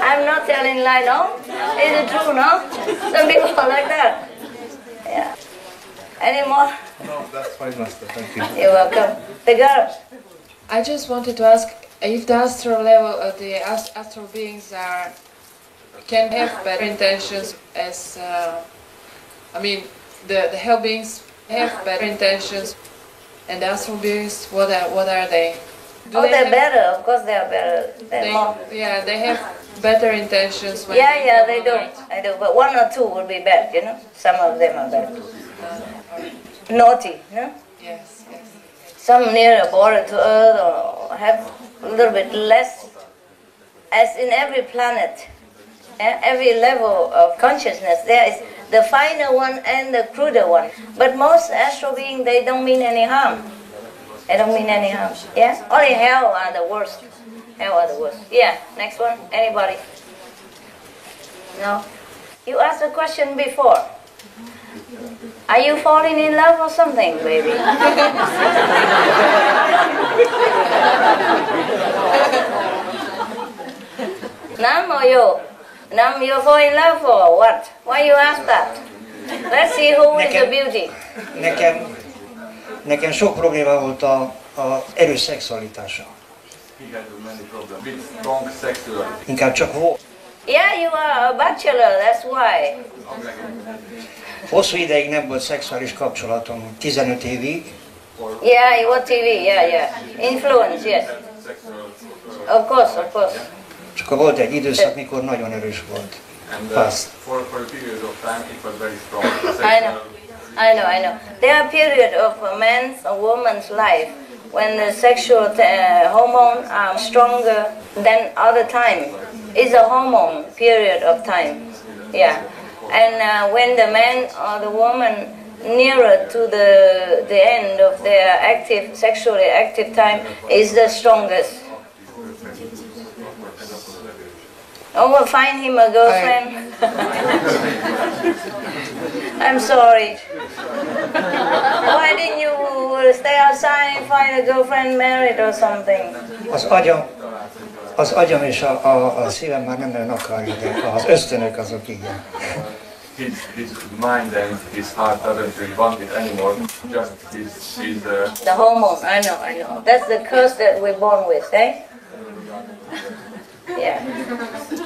[SPEAKER 3] I'm not telling lie, no? Is it true, no? Some people are like that. Yeah. Any more?
[SPEAKER 5] No, that's fine, Master. Thank you.
[SPEAKER 3] You're welcome. The girl.
[SPEAKER 9] I just wanted to ask if the astral level, uh, the ast- astral beings are can have better intentions as, uh, I mean, the the hell beings have better intentions, and the astral beings, what are what are they? Do
[SPEAKER 3] Oh,
[SPEAKER 9] they
[SPEAKER 3] they're better. Of course, they're better. They're
[SPEAKER 9] They,
[SPEAKER 3] more.
[SPEAKER 9] yeah, they have better intentions. When
[SPEAKER 3] Yeah, yeah, they do.
[SPEAKER 9] on Earth.
[SPEAKER 3] They do. But one or two will be bad, you know. Some of them are bad. Naughty, no?
[SPEAKER 9] Yes, yes.
[SPEAKER 3] Some near border to Earth or have a little bit less. As in every planet, eh, every level of consciousness, there is the finer one and the cruder one. But most astral beings, they don't mean any harm. They don't mean any harm. Yeah? Only hell are the worst. Hell are the worst. Yeah, next one. Anybody? No? You asked a question before. Are you falling in love or something, baby? Nam or you? Nam, you fall in love or what? Why you ask that? Let's see who is the beauty.
[SPEAKER 7] Nekem, nekem sok probléma volt a, a erős szexualitása. Inkább csak volt.
[SPEAKER 3] Yeah, you are a bachelor, that's why.
[SPEAKER 7] Hosszú ideig nem volt szexuális kapcsolatom, 15 évig,
[SPEAKER 3] Yeah, what TV? Yeah, yeah. Influence, yes. Of course, of course.
[SPEAKER 7] és akkor volt egy időszak, mikor nagyon erős volt.
[SPEAKER 8] And uh,
[SPEAKER 7] Fast.
[SPEAKER 8] for, for a period of time it was very strong.
[SPEAKER 3] I know. I know, I know. There are periods of a man's or woman's life when the sexual uh, hormone are stronger than other time. It's a hormone period of time. Yeah. And uh, when the man or the woman nearer to the the end of their active sexually active time is the strongest. Oh, well, find him a girlfriend. I'm sorry. Why didn't you stay outside and find a girlfriend married or something?
[SPEAKER 7] Az agyam, és a, a, a szívem már nem nagyon akarja, de az ösztönök azok igen.
[SPEAKER 8] His, his mind and his heart doesn't really want it anymore. Just his, his uh,
[SPEAKER 3] The hormone, I know, I know. That's the curse that we're born with, eh? Yeah.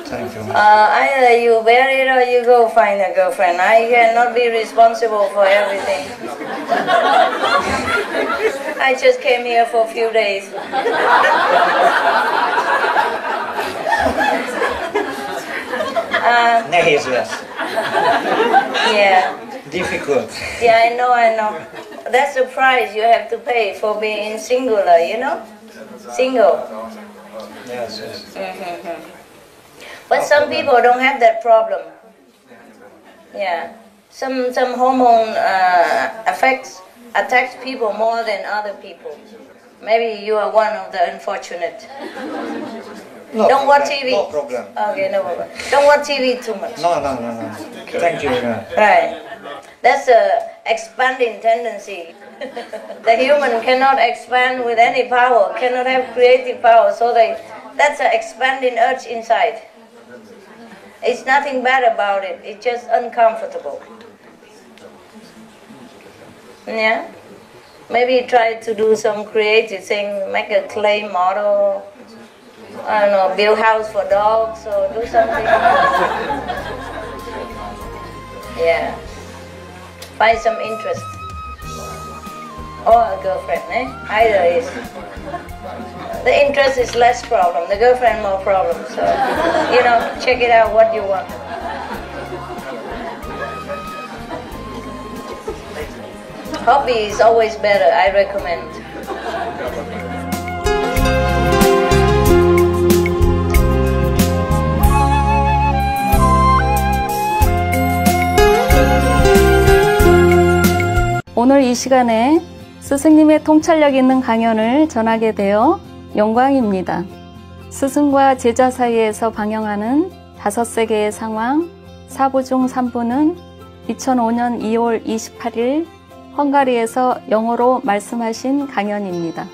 [SPEAKER 7] Thank you.
[SPEAKER 3] Uh, either you bury it or you go find a girlfriend. I cannot be responsible for everything. I just came here for a few days. Uh, yeah.
[SPEAKER 7] Difficult.
[SPEAKER 3] Yeah, I know, I know. That's the price you have to pay for being singular, you know? Single.
[SPEAKER 7] Yes, yes.
[SPEAKER 3] But some people don't have that problem. Yeah. Some some hormone uh, affects attacks people more than other people. Maybe you are one of the unfortunate.
[SPEAKER 7] No
[SPEAKER 3] don't watch TV.
[SPEAKER 7] No problem.
[SPEAKER 3] Okay, no problem. Don't watch TV too much.
[SPEAKER 7] No, no, no, no. Thank you very much.
[SPEAKER 3] Right. That's a expanding tendency. The human cannot expand with any power, cannot have creative power, so they that's an expanding urge inside. It's nothing bad about it, it's just uncomfortable. Yeah? Maybe try to do some creative thing, make a clay model, I don't know, build house for dogs or do something. yeah. Find some interest Or a girlfriend, eh? Either is. The interest is less problem, the girlfriend more problem. So, you know, check it out what you want. Hobby is always better, I recommend.
[SPEAKER 1] 오늘 이 시간에 스승님의 통찰력 있는 강연을 전하게 되어 영광입니다. 스승과 제자 사이에서 방영하는 다섯 세계의 상황 4부 중 3부는 2005년 2월 28일 헝가리에서 영어로 말씀하신 강연입니다.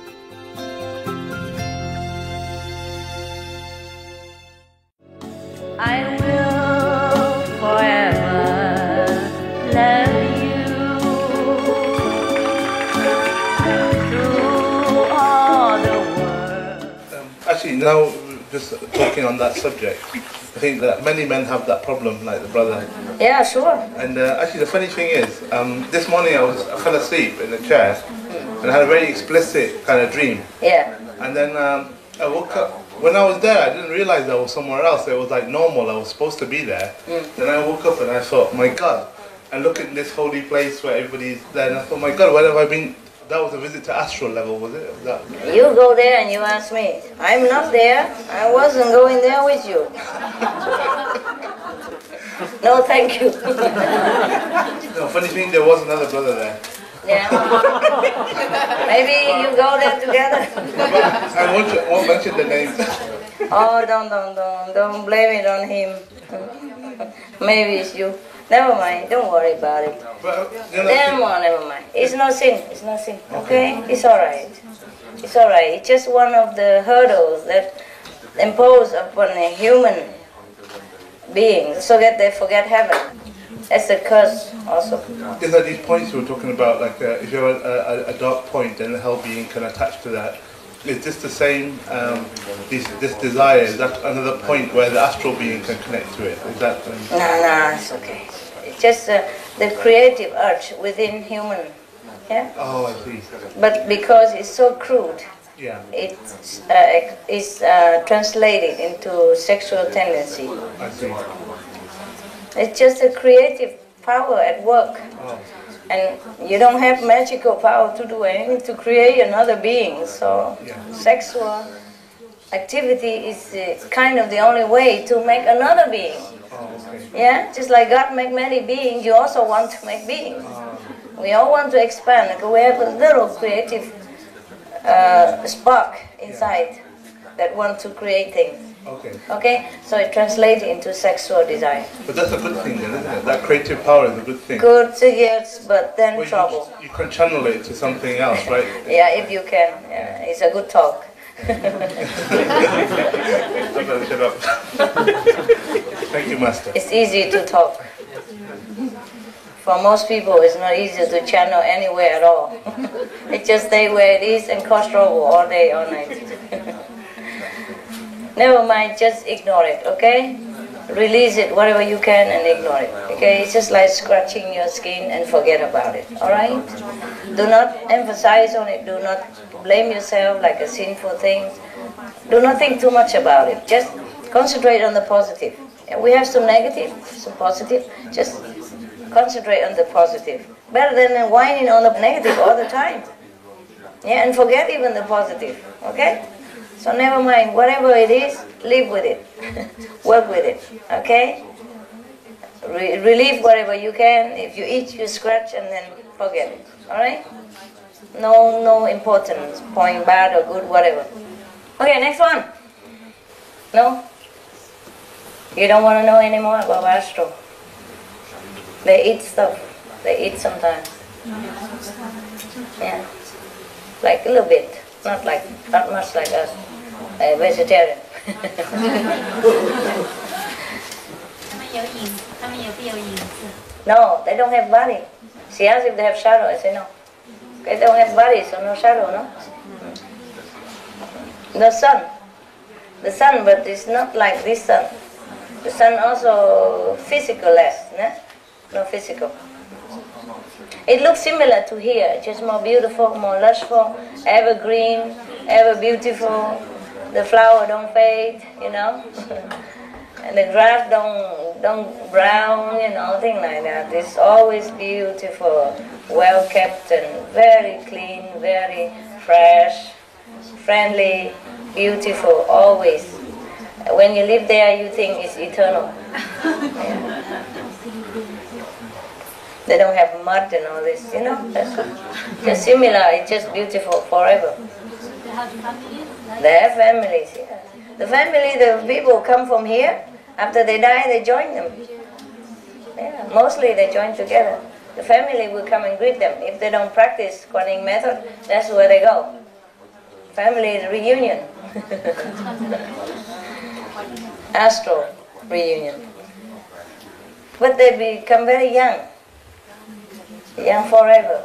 [SPEAKER 5] Now just talking on that subject, I think that many men have that problem, like the brother.
[SPEAKER 3] Yeah, sure.
[SPEAKER 5] And uh, actually, the funny thing is, um, this morning I was I fell asleep in the chair, and I had a very explicit kind of dream.
[SPEAKER 3] Yeah.
[SPEAKER 5] And then um, I woke up. When I was there, I didn't realize I was somewhere else. It was like normal. I was supposed to be there. Then I woke up and I thought, my God. I look at this holy place where everybody's there, and I thought, my God, where have I been? That was a visit to astral level, was it? That?
[SPEAKER 3] You go there and you ask me. I'm not there. I wasn't going there with you. no, thank you.
[SPEAKER 5] No, funny thing, there was another brother there.
[SPEAKER 3] yeah. Maybe you go there together.
[SPEAKER 5] I won't, won't mention the name.
[SPEAKER 3] Oh, don't, don't, don't, don't blame it on him. Maybe it's you. Never mind. Don't worry about it.
[SPEAKER 5] But, you know,
[SPEAKER 3] Never mind, never mind. It's no sin. It's no sin. Okay? It's all right. It's all right. It's just one of the hurdles that impose upon a human being so that they forget heaven. That's a curse also.
[SPEAKER 5] Is that these points you were talking about, like uh, if you have a, a, a dark point and the hell being can attach to that, is this the same, um, this, this desire, is that another point where the astral being can connect to it? Is that, um,
[SPEAKER 3] No, no, it's okay. It's just uh, the creative urge within human. Yeah?
[SPEAKER 5] oh, I see.
[SPEAKER 3] But because it's so crude,
[SPEAKER 5] Yeah,
[SPEAKER 3] it's uh, is uh, translated into sexual tendency.
[SPEAKER 5] I see.
[SPEAKER 3] It's just a creative power at work.
[SPEAKER 5] Oh,
[SPEAKER 3] And you don't have magical power to do anything to create another being. So
[SPEAKER 5] Yeah.
[SPEAKER 3] sexual activity is uh, kind of the only way to make another being.
[SPEAKER 5] oh, okay.
[SPEAKER 3] Yeah, just like God make many beings, you also want to make beings. We all want to expand. Like we have a little creative uh, spark inside that want to create things.
[SPEAKER 5] Okay.
[SPEAKER 3] Okay, so it translates into sexual desire.
[SPEAKER 5] But that's a good thing then, isn't it? That creative power is a good thing.
[SPEAKER 3] Good, yes, but then
[SPEAKER 5] Well, you-
[SPEAKER 3] trouble.
[SPEAKER 5] You, can channel it to something else, right?
[SPEAKER 3] Yeah, if you can. Yeah, it's a good talk.
[SPEAKER 5] Shut up. Thank you, Master.
[SPEAKER 3] It's easy to talk. For most people, it's not easy to channel anywhere at all. it just stay where it is and cause trouble all day, all night. Never mind, just ignore it, okay? Release it whatever you can and ignore it. Okay, it's just like scratching your skin and forget about it. Alright? Do not emphasize on it, do not blame yourself like a sinful thing. Do not think too much about it. Just concentrate on the positive. We have some negative, some positive. Just concentrate on the positive. Better than whining on the negative all the time. Yeah, and forget even the positive. Okay? So never mind, whatever it is, live with it. Work with it. Okay? Re- relieve whatever you can. If you eat, you scratch and then forget it. Alright? No no importance, point bad or good, whatever. Okay, next one. No? You don't want to know anymore about astro. They eat stuff. They eat sometimes. Yeah. Like a little bit. Not like not much like us a vegetarian. no, they don't have body. She asked if they have shadow. I said no. They don't have body, so no shadow, no? The sun. The sun, but it's not like this sun. The sun also physicalless, no? No physical. It looks similar to here, just more beautiful, more lushful, evergreen, ever beautiful, the flower don't fade, you know. and the grass don't don't brown, you know, thing like that. It's always beautiful, well kept and very clean, very fresh, friendly, beautiful, always. When you live there, you think it's eternal. Yeah. They don't have mud and all this, you know. That's just similar. It's just beautiful forever. They have families. Yeah. The family, the people come from here. After they die, they join them. Yeah, mostly they join together. The family will come and greet them. If they don't practice Kuan method, that's where they go. Family reunion. Astral reunion. But they become very young. Young forever.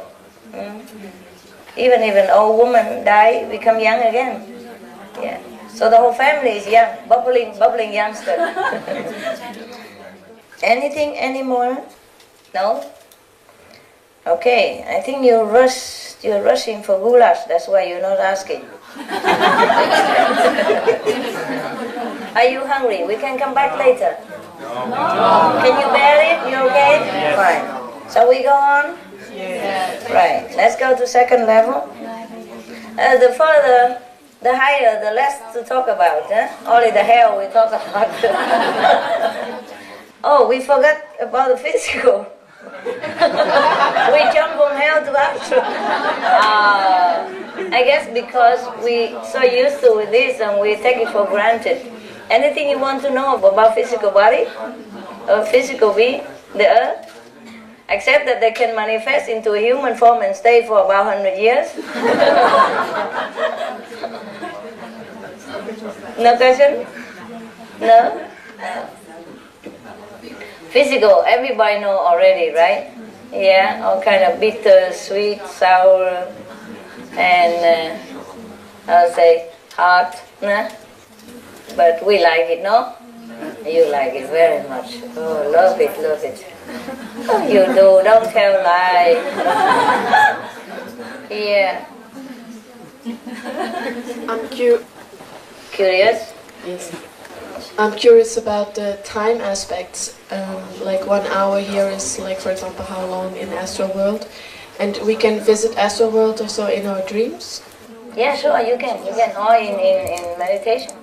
[SPEAKER 3] Mm. Even if an old woman die, become young again. Yeah. So the whole family is young, bubbling, bubbling youngster. Anything anymore? No? Okay, I think you rush, you're rushing for goulash, that's why you're not asking. Are you hungry? We can come back later. No. Can you bear it? You okay? Fine. So we go on? Right. Let's go to second level. Uh, the further, the higher, the less to talk about. Eh? Only the hell we talk about. oh, we forgot about the physical. we jump from hell to astral. Uh, I guess because we so used to with this and we take it for granted. Anything you want to know about physical body, or physical being, the earth? Except that they can manifest into a human form and stay for about 100 years. no question? No? Physical, everybody know already, right? Yeah, all kind of bitter, sweet, sour, and uh, I'll say hot. Nah? But we like it, no? You like it very much. Oh, love it, love it. Oh, you do, don't tell lie. yeah.
[SPEAKER 9] I'm cu-
[SPEAKER 3] Curious?
[SPEAKER 9] Yes. I'm curious about the time aspects. Um, like one hour here is like, for example, how long in astral world, and we can visit astral world also in our dreams.
[SPEAKER 3] Yeah, sure, you can. You can, or in, in, in meditation.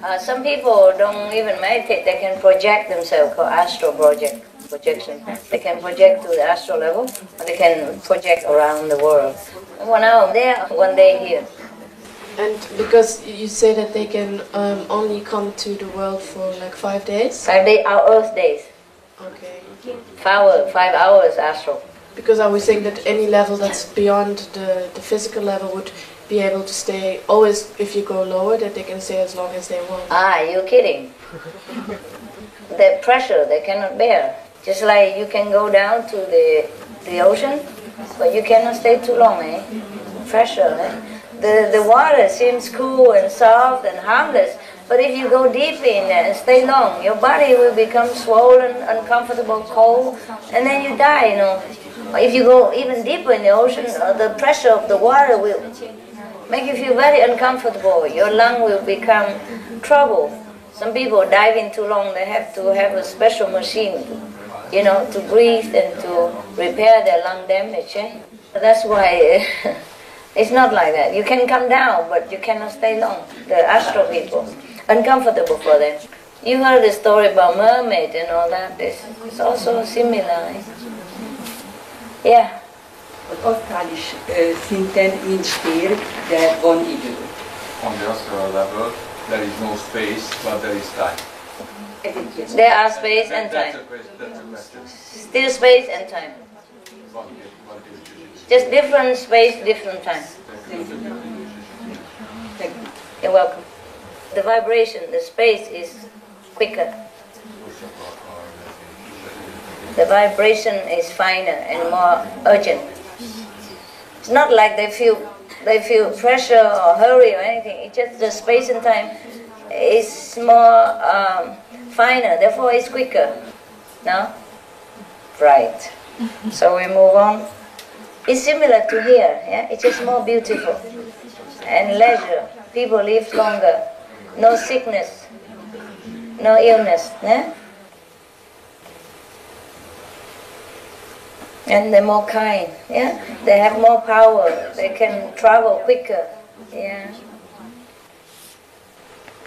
[SPEAKER 3] Uh, some people don't even meditate, they can project themselves, called astral project, projection. They can project to the astral level, or they can project around the world. One hour there, one day here.
[SPEAKER 9] And because you say that they can um, only come to the world for like five days.
[SPEAKER 3] Five days, our Earth days.
[SPEAKER 9] Okay.
[SPEAKER 3] Five, five hours astral.
[SPEAKER 9] Because I was saying that any level that's beyond the, the physical level would be able to stay always if you go lower that they can stay as long as they want.
[SPEAKER 3] Ah, you're kidding. the pressure they cannot bear. Just like you can go down to the the ocean, but you cannot stay too long, eh? Pressure, eh? The the water seems cool and soft and harmless, but if you go deep in there and stay long, your body will become swollen, uncomfortable, cold, and then you die, you know. If you go even deeper in the ocean, uh, the pressure of the water will make you feel very uncomfortable. Your lung will become trouble. Some people dive in too long, they have to have a special machine, you know, to breathe and to repair their lung damage. Eh? That's why it's not like that. You can come down, but you cannot stay long. The astral people, uncomfortable for them. You heard the story about mermaid and all that. It's, it's also similar. Yeah.
[SPEAKER 10] Az asztrális ö, szinten nincs tér, de van idő.
[SPEAKER 8] On the astral level, there is no space, but there is time.
[SPEAKER 3] There are space and time.
[SPEAKER 8] a question. That's a question.
[SPEAKER 3] Still space and time.
[SPEAKER 8] What is, what is
[SPEAKER 3] Just different space, different time. You're welcome. The vibration, the space is quicker. The vibration is finer and more urgent. It's not like they feel they feel pressure or hurry or anything. It's just the space and time is more um, finer, therefore it's quicker. No? Right. So we move on. It's similar to here, yeah? It's just more beautiful. And leisure. People live longer. No sickness. No illness. Yeah? And they're more kind, yeah? They have more power. They can travel quicker, yeah?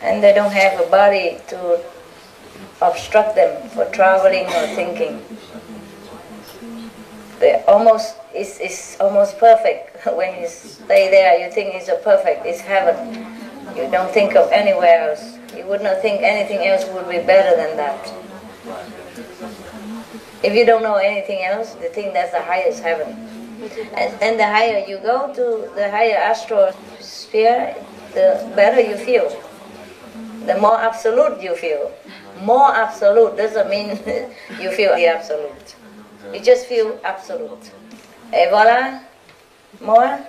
[SPEAKER 3] And they don't have a body to obstruct them for traveling or thinking. They almost it's, it's almost perfect. When you stay there, you think it's a perfect, it's heaven. You don't think of anywhere else. You would not think anything else would be better than that. If you don't know anything else, you think that's the highest heaven. And, and the higher you go to the higher astral sphere, the better you feel. The more absolute you feel. More absolute doesn't mean you feel the absolute. You just feel absolute. Et voilà. More?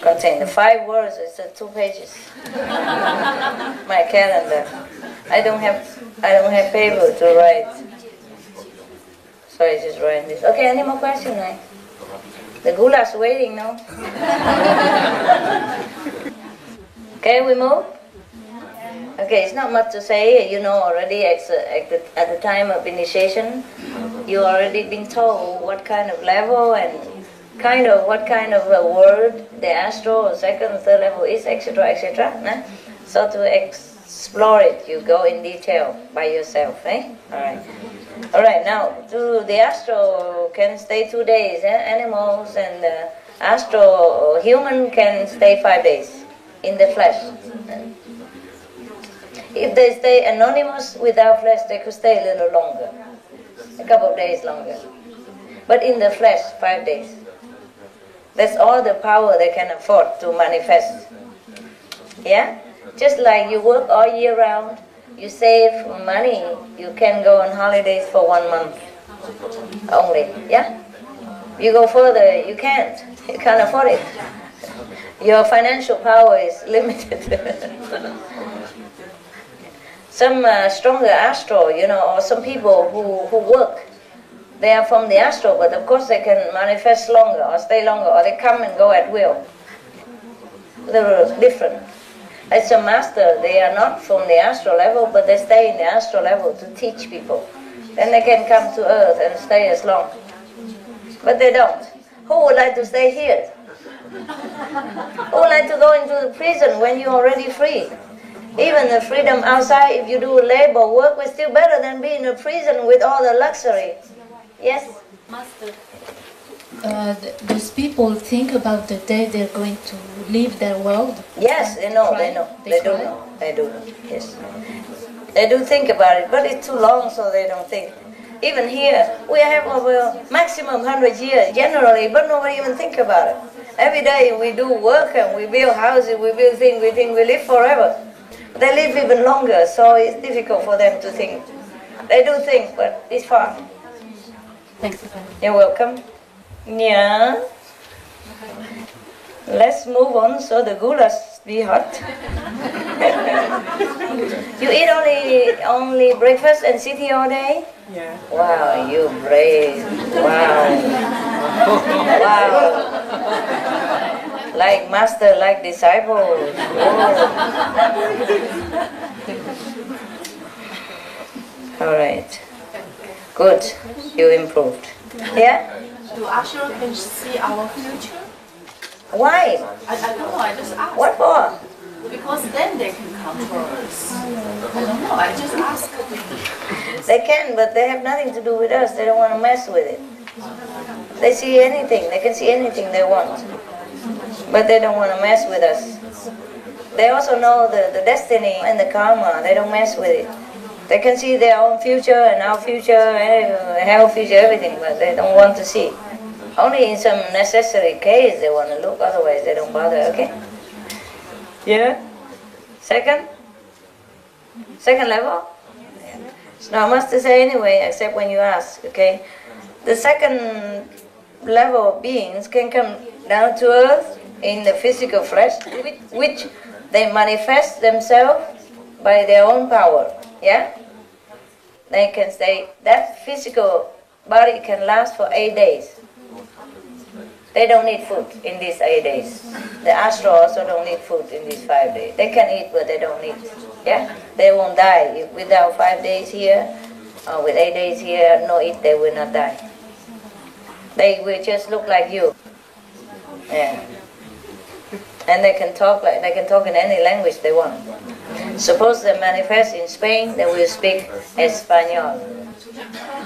[SPEAKER 3] contain the five words. It's uh, two pages. My calendar. I don't have I don't have paper to write. So I just write this. Okay, any more questions? Right? The goulash waiting now. okay, we move. Okay, it's not much to say. You know already at the, at the, time of initiation, you already been told what kind of level and kind of what kind of a word the astro or second third level is, etc., etc. Nah? So to explore it, you go in detail by yourself. Eh? All right. All right. Now, to the astro can stay two days. Eh? Animals and uh, astro human can stay five days in the flesh. If they stay anonymous without flesh, they could stay a little longer, a couple of days longer. But in the flesh, five days. That's all the power they can afford to manifest. Yeah? Just like you work all year round, you save money, you can go on holidays for one month only. Yeah? You go further, you can't. You can't afford it. Your financial power is limited. some uh, stronger astro, you know, or some people who, who work, they are from the astro, but of course they can manifest longer or stay longer, or they come and go at will. They're different. As a master, they are not from the astral level, but they stay in the astral level to teach people. Then they can come to earth and stay as long. But they don't. Who would like to stay here? Who would like to go into the prison when you're already free? Even the freedom outside, if you do labor work, is still better than being in a prison with all the luxury. Yes?
[SPEAKER 4] Master. Uh, th- those people think about the day they're going to leave their world.
[SPEAKER 3] Yes, they know, they know. They, do know. They do know. Yes. They do think about it, but it's too long, so they don't think. Even here, we have over maximum 100 years generally, but nobody even think about it. Every day we do work and we build houses, we build things, we think we live forever. They live even longer, so it's difficult for them to think. They do think, but it's far.
[SPEAKER 4] Thanks.
[SPEAKER 3] You're welcome. Yeah. Let's move on so the goulash be hot. you eat only only breakfast and sit here all day?
[SPEAKER 6] Yeah.
[SPEAKER 3] Wow, you brave. Wow. Wow. Like master, like disciple. Oh. All right. Good. You improved. Yeah?
[SPEAKER 11] Do Ashura can see our future?
[SPEAKER 3] Why?
[SPEAKER 11] I, I don't know, I just asked.
[SPEAKER 3] What for?
[SPEAKER 11] Because then they can control us. I don't know, I just asked.
[SPEAKER 3] They can, but they have nothing to do with us. They don't want to mess with it. They see anything. They can see anything they want. But they don't want to mess with us. They also know the, the destiny and the karma. They don't mess with it. They can see their own future and our future, uh, our future, everything, but they don't want to see. Only in some necessary case they want to look, otherwise they don't bother, okay? Yeah? Second? Second level? It's not much to say anyway, except when you ask, okay? The second level beings can come down to earth in the physical flesh, which, they manifest themselves by their own power, yeah? They can say that physical body can last for eight days. They don't need food in these eight days. The astral also don't need food in these five days. They can eat, but they don't need. Yeah, they won't die without five days here, or with eight days here, no eat, they will not die. They will just look like you. Yeah, and they can talk like they can talk in any language they want. Suppose they manifest in Spain, they will speak Espanol.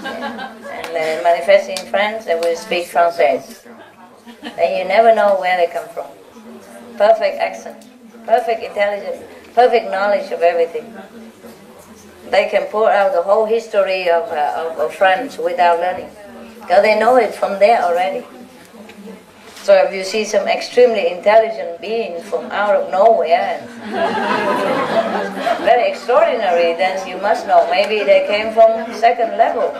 [SPEAKER 3] And they manifest in France, they will speak Francais. And you never know where they come from. Perfect accent, perfect intelligence, perfect knowledge of everything. They can pour out the whole history of, uh, of, of France without learning. Because they know it from there already. So if you see some extremely intelligent being from out of nowhere, very extraordinary, then you must know maybe they came from second level.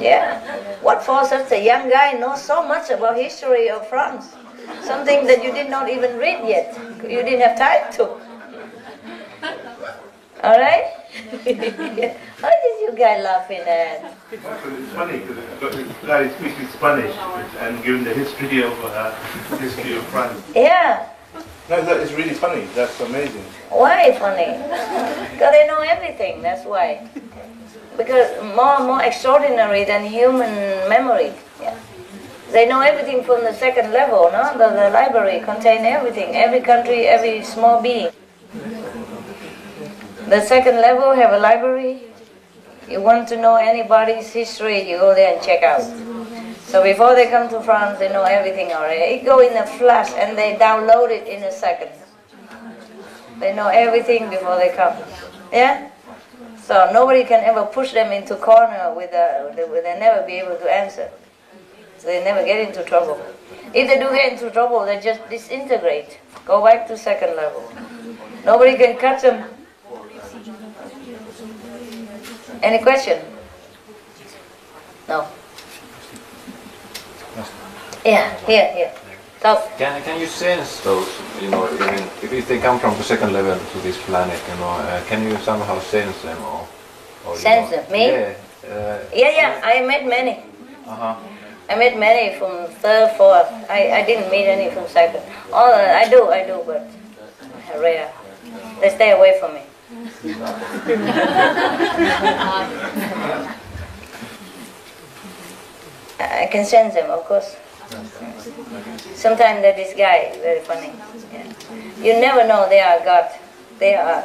[SPEAKER 3] Yeah. What for such a young guy knows so much about history of France? Something that you did not even read yet. You didn't have time to. All right? What is you guys laughing at?
[SPEAKER 5] It's funny because guy is speaking Spanish and giving the history of uh, history of France.
[SPEAKER 3] Yeah.
[SPEAKER 5] No, that is really funny. That's amazing.
[SPEAKER 3] Why funny? Because they know everything, that's why. Because more more extraordinary than human memory. Yeah. They know everything from the second level, no? The, the library contain everything, every country, every small being. The second level have a library. You want to know anybody's history, you go there and check out. So before they come to France, they know everything already. It go in a flash and they download it in a second. They know everything before they come. Yeah? So nobody can ever push them into corner with a, they never be able to answer. So they never get into trouble. If they do get into trouble, they just disintegrate. Go back to second level. Nobody can catch them. Any question? No. Yeah, here, here. Talk.
[SPEAKER 12] Can, can you sense those, you know, mean, if they come from the second level to this planet, you know, uh, can you somehow sense them or? or you
[SPEAKER 3] Sense
[SPEAKER 12] know-
[SPEAKER 3] them? Me?
[SPEAKER 12] Yeah. Uh,
[SPEAKER 3] Yeah, yeah, I met many.
[SPEAKER 12] uh-huh.
[SPEAKER 3] I met many from third, fourth. I, I didn't meet any from second. All I do, I do, but rare. They stay away from me. I can sense them, of course. Sometimes this guy, very funny. Yeah. You never know they are God. They are.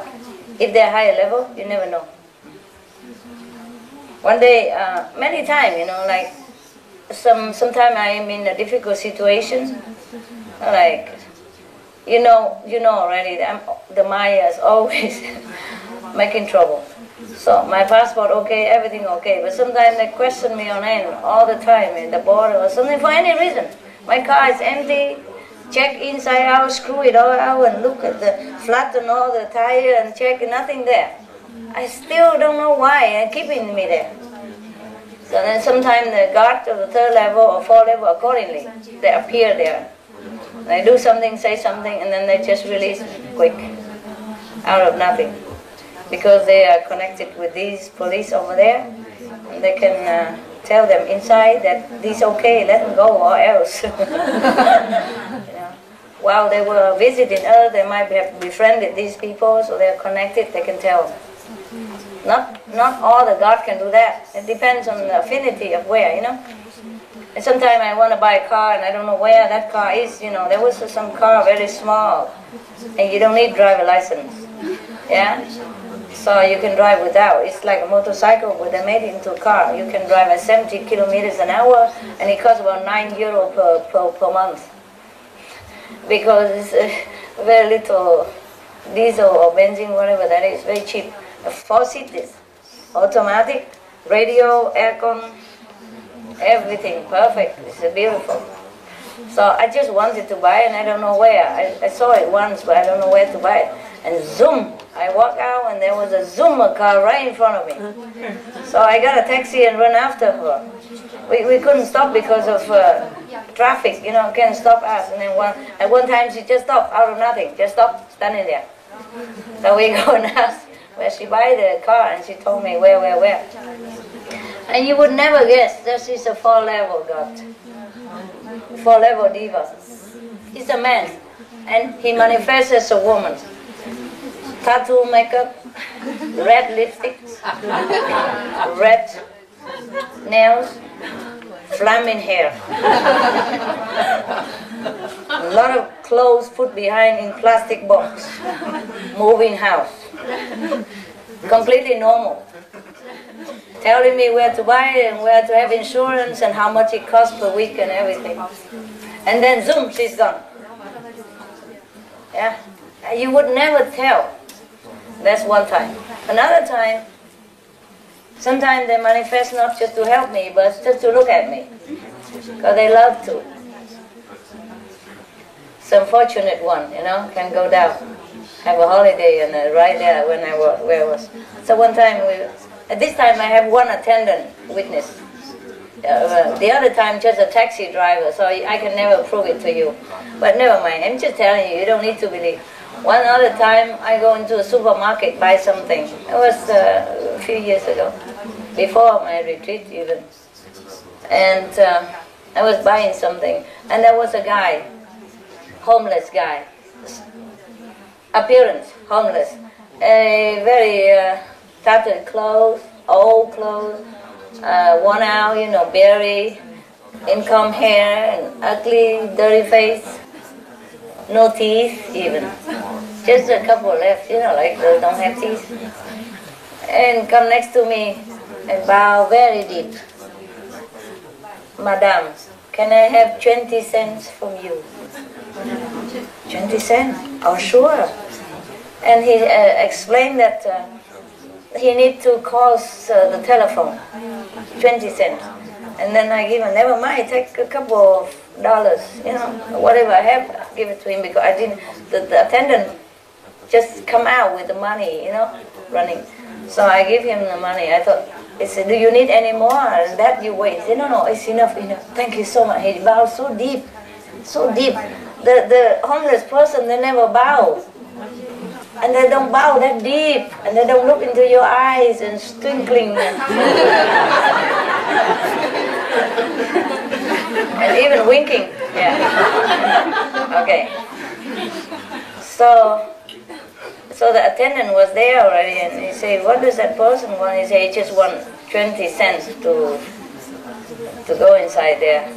[SPEAKER 3] If they're higher level, you never know. One day, uh, many times, you know, like some sometimes I am in a difficult situation, like you know, you know already I'm, the Maya is always making trouble. So my passport okay, everything okay, but sometimes they question me on end all the time in the border or something for any reason. My car is empty. Check inside out, screw it all out, and look at the flat flatten all the tire and check nothing there. I still don't know why they're keeping me there. So then sometimes the guard of the third level or fourth level accordingly, they appear there. They do something, say something, and then they just release quick, out of nothing. Because they are connected with these police over there, they can uh, tell them inside that this is okay, let them go or else. While they were visiting us, they might have befriended these people, so they're connected, they can tell. Not, not all the God can do that. It depends on the affinity of where, you know. And sometimes I want to buy a car and I don't know where that car is, you know. There was some car very small and you don't need driver license. Yeah? So you can drive without. It's like a motorcycle, but they made it into a car. You can drive at 70 kilometers an hour and it costs about 9 euro per, per, per month. Because it's very little diesel or benzene, whatever that is, very cheap. Four seaters, automatic, radio, aircon, everything perfect. It's beautiful. So I just wanted to buy and I don't know where. I, I saw it once, but I don't know where to buy it. And zoom, I walk out and there was a Zoomer car right in front of me. So I got a taxi and ran after her. We, we couldn't stop because of uh, traffic, you know, can't stop us. And then one, at one time she just stopped out of nothing, just stopped standing there. So we go and ask where she buy the car and she told me where, where, where. And you would never guess this is a four level god. Four level diva. He's a man and he manifests as a woman. Tattoo makeup, red lipstick, red nails, flaming hair. A lot of clothes put behind in plastic box. Moving house. Completely normal. Telling me where to buy and where to have insurance and how much it costs per week and everything. And then zoom, she's gone. Yeah, you would never tell. That's one time. Another time, sometimes they manifest not just to help me, but just to look at me. Because they love to. Some fortunate one, you know, can go down, have a holiday, and uh, right there when I was, where I was. So one time, we, at this time I have one attendant witness. Uh, the other time, just a taxi driver, so I can never prove it to you. But never mind, I'm just telling you, you don't need to believe. One other time, I go into a supermarket, buy something. It was uh, a few years ago, before my retreat even. And uh, I was buying something, and there was a guy, homeless guy, appearance, homeless, a very tattered clothes, old clothes, uh, worn out, you know, berry, income hair, and ugly, dirty face, no teeth even. Just a couple left, you know, like those don't have teeth. And come next to me and bow very deep. Madam, can I have 20 cents from you? 20 cents? Oh, sure. And he uh, explained that uh, he need to call uh, the telephone, 20 cents. And then I give him, never mind, take a couple of dollars, you know, whatever I have, give it to him because I didn't, the, the attendant just come out with the money, you know, running. So I give him the money. I thought, he said, do you need any more? And that you wait. He said, no, no, it's enough, enough. Thank you so much. He bowed so deep, so deep. The, the homeless person, they never bow. And they don't bow that deep. And they don't look into your eyes and twinkling. and even winking. Yeah. Okay. So, so the attendant was there already, and he said, "What does that person want?" He said, "He just want 20 cents to to go inside there."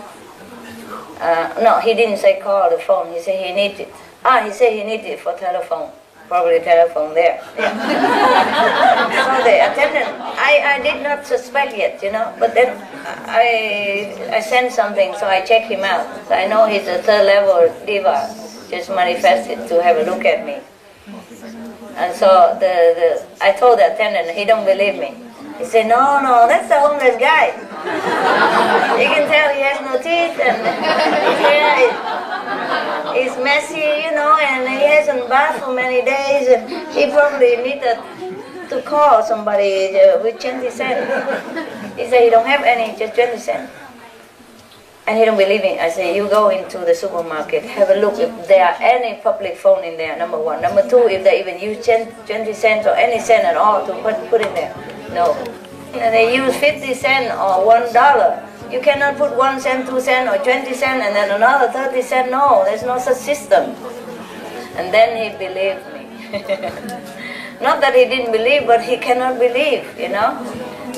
[SPEAKER 3] Uh, no, he didn't say call the phone. He said he needed. Ah, he said he needed for telephone. Probably telephone there. Yeah. so the attendant, I, I did not suspect yet, you know, but then I I sent something, so I check him out. So I know he's a third level diva, just manifested to have a look at me. And so the, the I told the attendant, he don't believe me. He said, no, no, that's the homeless guy. you can tell he has no teeth and his hair is, messy, you know, and he hasn't bathed for many days and he probably needed to call somebody uh, with 20 cents. He said he don't have any, just 20 cents. And he don't believe me. I say, you go into the supermarket, have a look if there are any public phone in there, number one. Number two, if they even use 20 cents or any cent at all to put, put in there. No. And they use 50 cent or one dollar. You cannot put one cent, two cent, or 20 cent, and then another 30 cent. No, there's no such system. And then he believed me. Not that he didn't believe, but he cannot believe, you know.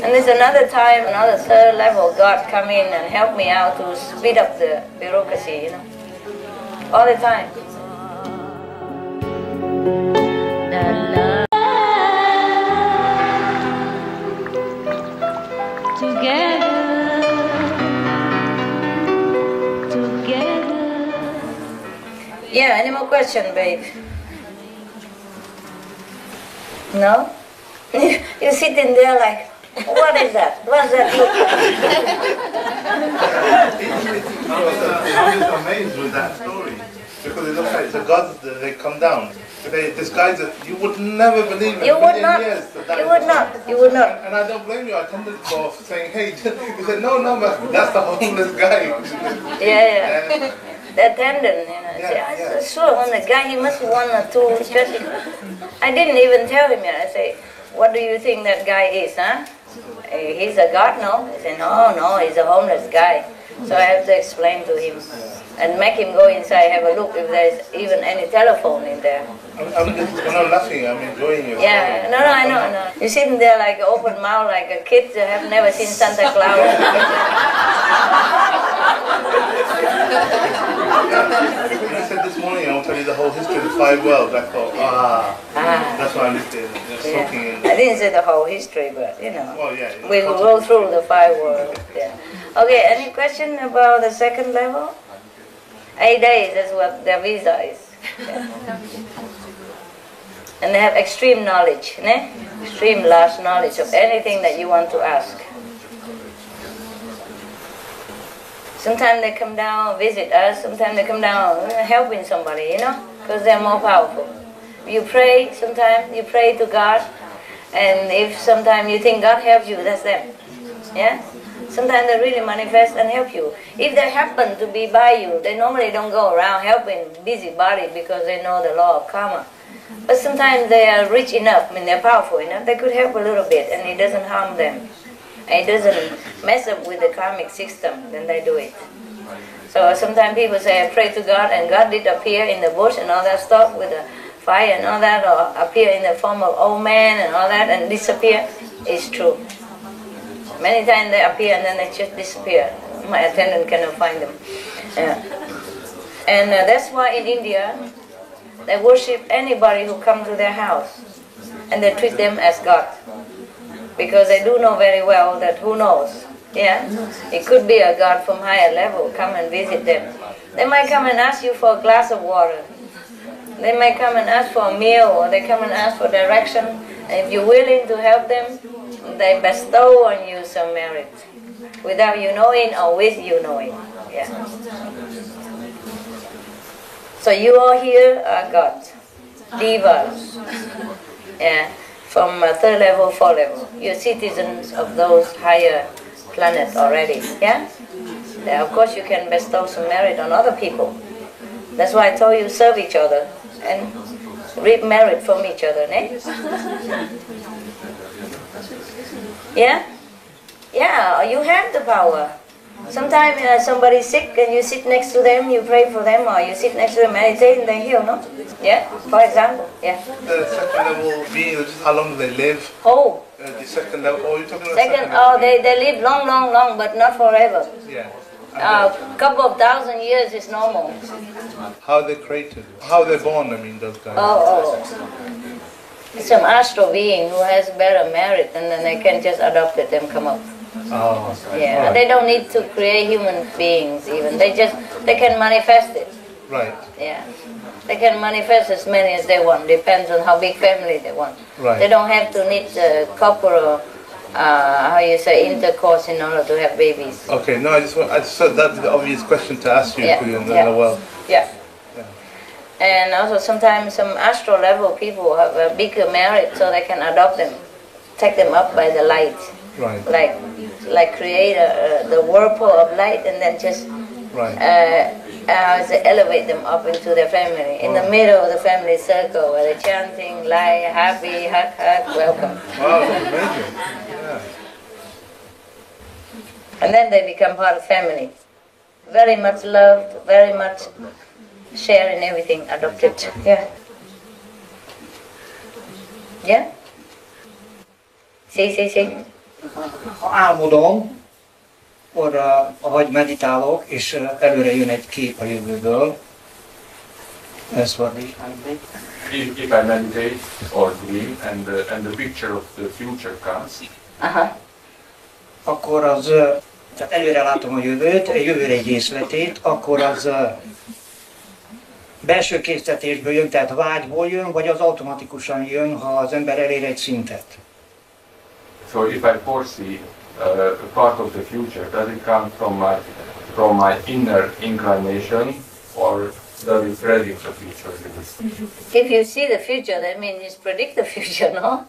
[SPEAKER 3] And there's another time, another third level, God come in and help me out to speed up the bureaucracy, you know. All the time.
[SPEAKER 2] Together, together.
[SPEAKER 3] Yeah, any more question, babe? No? You're sitting there like, what is that? What's that look
[SPEAKER 5] was, uh, I was amazed with that story because it looks like the gods they come down. They disguise it. You would never believe it.
[SPEAKER 3] You would
[SPEAKER 5] Million
[SPEAKER 3] not.
[SPEAKER 5] Years that that
[SPEAKER 3] You would not. You would not.
[SPEAKER 5] And I don't blame you. I attended for saying, hey, he said, no, no, that's the homeless guy.
[SPEAKER 3] Yeah, yeah. The attendant, you know.
[SPEAKER 5] Yeah,
[SPEAKER 3] I said, sure, when the guy, he must be one or two. I didn't even tell him yet. I say, what do you think that guy is, huh? He's a god, no? He said, no, no, he's a homeless guy. So I have to explain to him and make him go inside, have a look if there's even any telephone in there.
[SPEAKER 5] I'm, I'm I'm laughing, I'm enjoying your
[SPEAKER 3] Yeah, no, no, I know, I know. You're sitting there like open mouth, like a kid that have never seen Santa Claus.
[SPEAKER 5] When I said this morning, I'll tell you the whole history of the five worlds. I thought, ah, that's why I listened. Just soaking in.
[SPEAKER 3] I didn't say the whole history, but you know.
[SPEAKER 5] Well, yeah. yeah.
[SPEAKER 3] We'll go through the five worlds. Yeah. Okay, any question about the second level? Eight days, that's what their visa is. And they have extreme knowledge, ne? extreme large knowledge of anything that you want to ask. Sometimes they come down, visit us, sometimes they come down uh, helping somebody, you know, because they're more powerful. You pray, sometimes you pray to God, and if sometimes you think God helps you, that's them. Yeah? Sometimes they really manifest and help you. If they happen to be by you, they normally don't go around helping busybody because they know the law of karma. But sometimes they are rich enough, I mean they're powerful enough, they could help a little bit and it doesn't harm them. And it doesn't mess up with the karmic system, then they do it. So sometimes people say, I pray to God and God did appear in the bush and all that stuff with the fire and all that, or appear in the form of old man and all that and disappear. It's true. Many times they appear and then they just disappear. My attendant cannot find them. Yeah. And uh, that's why in India, they worship anybody who comes to their house. And they treat them as God. Because they do know very well that who knows, yeah? It could be a God from higher level come and visit them. They might come and ask you for a glass of water. They might come and ask for a meal or they come and ask for direction. If you're willing to help them, they bestow on you some merit. Without you knowing or with you knowing. Yeah. So you all here are gods, divas. Yeah. From uh, third level, fourth level. You're citizens of those higher planets already. Yeah? Then of course you can bestow some merit on other people. That's why I told you serve each other and merit from each other, eh? Yeah? Yeah, you have the power. Sometimes uh, somebody's sick and you sit next to them, you pray for them, or you sit next to them, meditate, and they heal, no? Yeah, for example, yeah.
[SPEAKER 5] The second level being, just how long do they live?
[SPEAKER 3] Oh,
[SPEAKER 5] Uh, the second level, oh, you're talking about
[SPEAKER 3] second,
[SPEAKER 5] level
[SPEAKER 3] oh, they, they live long, long, long, but not forever.
[SPEAKER 5] Yeah.
[SPEAKER 3] A couple of thousand years is normal.
[SPEAKER 5] How they created? How they born, I mean, those guys?
[SPEAKER 3] Oh, oh. Some astral being who has better merit, and then they can just adopt it and come up.
[SPEAKER 5] Oh,
[SPEAKER 3] Yeah,
[SPEAKER 5] Right.
[SPEAKER 3] they don't need to create human beings even. They just they can manifest it.
[SPEAKER 5] Right,
[SPEAKER 3] Yeah, they can manifest as many as they want. Depends on how big family they want.
[SPEAKER 5] Right.
[SPEAKER 3] They don't have to need uh, corporal, uh, how you say, intercourse in order to have babies.
[SPEAKER 5] Okay, no, I just want, I just said that's the obvious question to ask you,
[SPEAKER 3] Yeah, yeah.
[SPEAKER 5] well.
[SPEAKER 3] Yeah. And also sometimes some astral level people have a bigger merit, so they can adopt them, take them up by the light.
[SPEAKER 5] Right.
[SPEAKER 3] Like, like create a, uh, the whirlpool of light and then just
[SPEAKER 5] Right.
[SPEAKER 3] uh, uh, so elevate them up into their family. In the middle of the family circle where they're chanting, lie, happy, hug, hug, welcome.
[SPEAKER 5] Wow, amazing. Yeah.
[SPEAKER 3] And then they become part of family. Very much loved, very much share in everything, adopted. Yeah. Yeah? See, see, see.
[SPEAKER 7] Ha álmodom, arra, ahogy meditálok, és előre jön egy kép a jövőből. Ez van is.
[SPEAKER 8] If, if I meditate or dream and the, and the picture of the future comes,
[SPEAKER 3] Aha.
[SPEAKER 7] Akkor az, tehát előre látom a jövőt, a jövőre egy részletét, akkor az belső késztetésből jön, tehát vágyból jön, vagy az automatikusan jön, ha az ember elér egy szintet.
[SPEAKER 8] so if I foresee uh, a part of the future, does it come from my, from my inner inclination or does it predict the future?
[SPEAKER 3] If you see the future, that means you predict the future, no?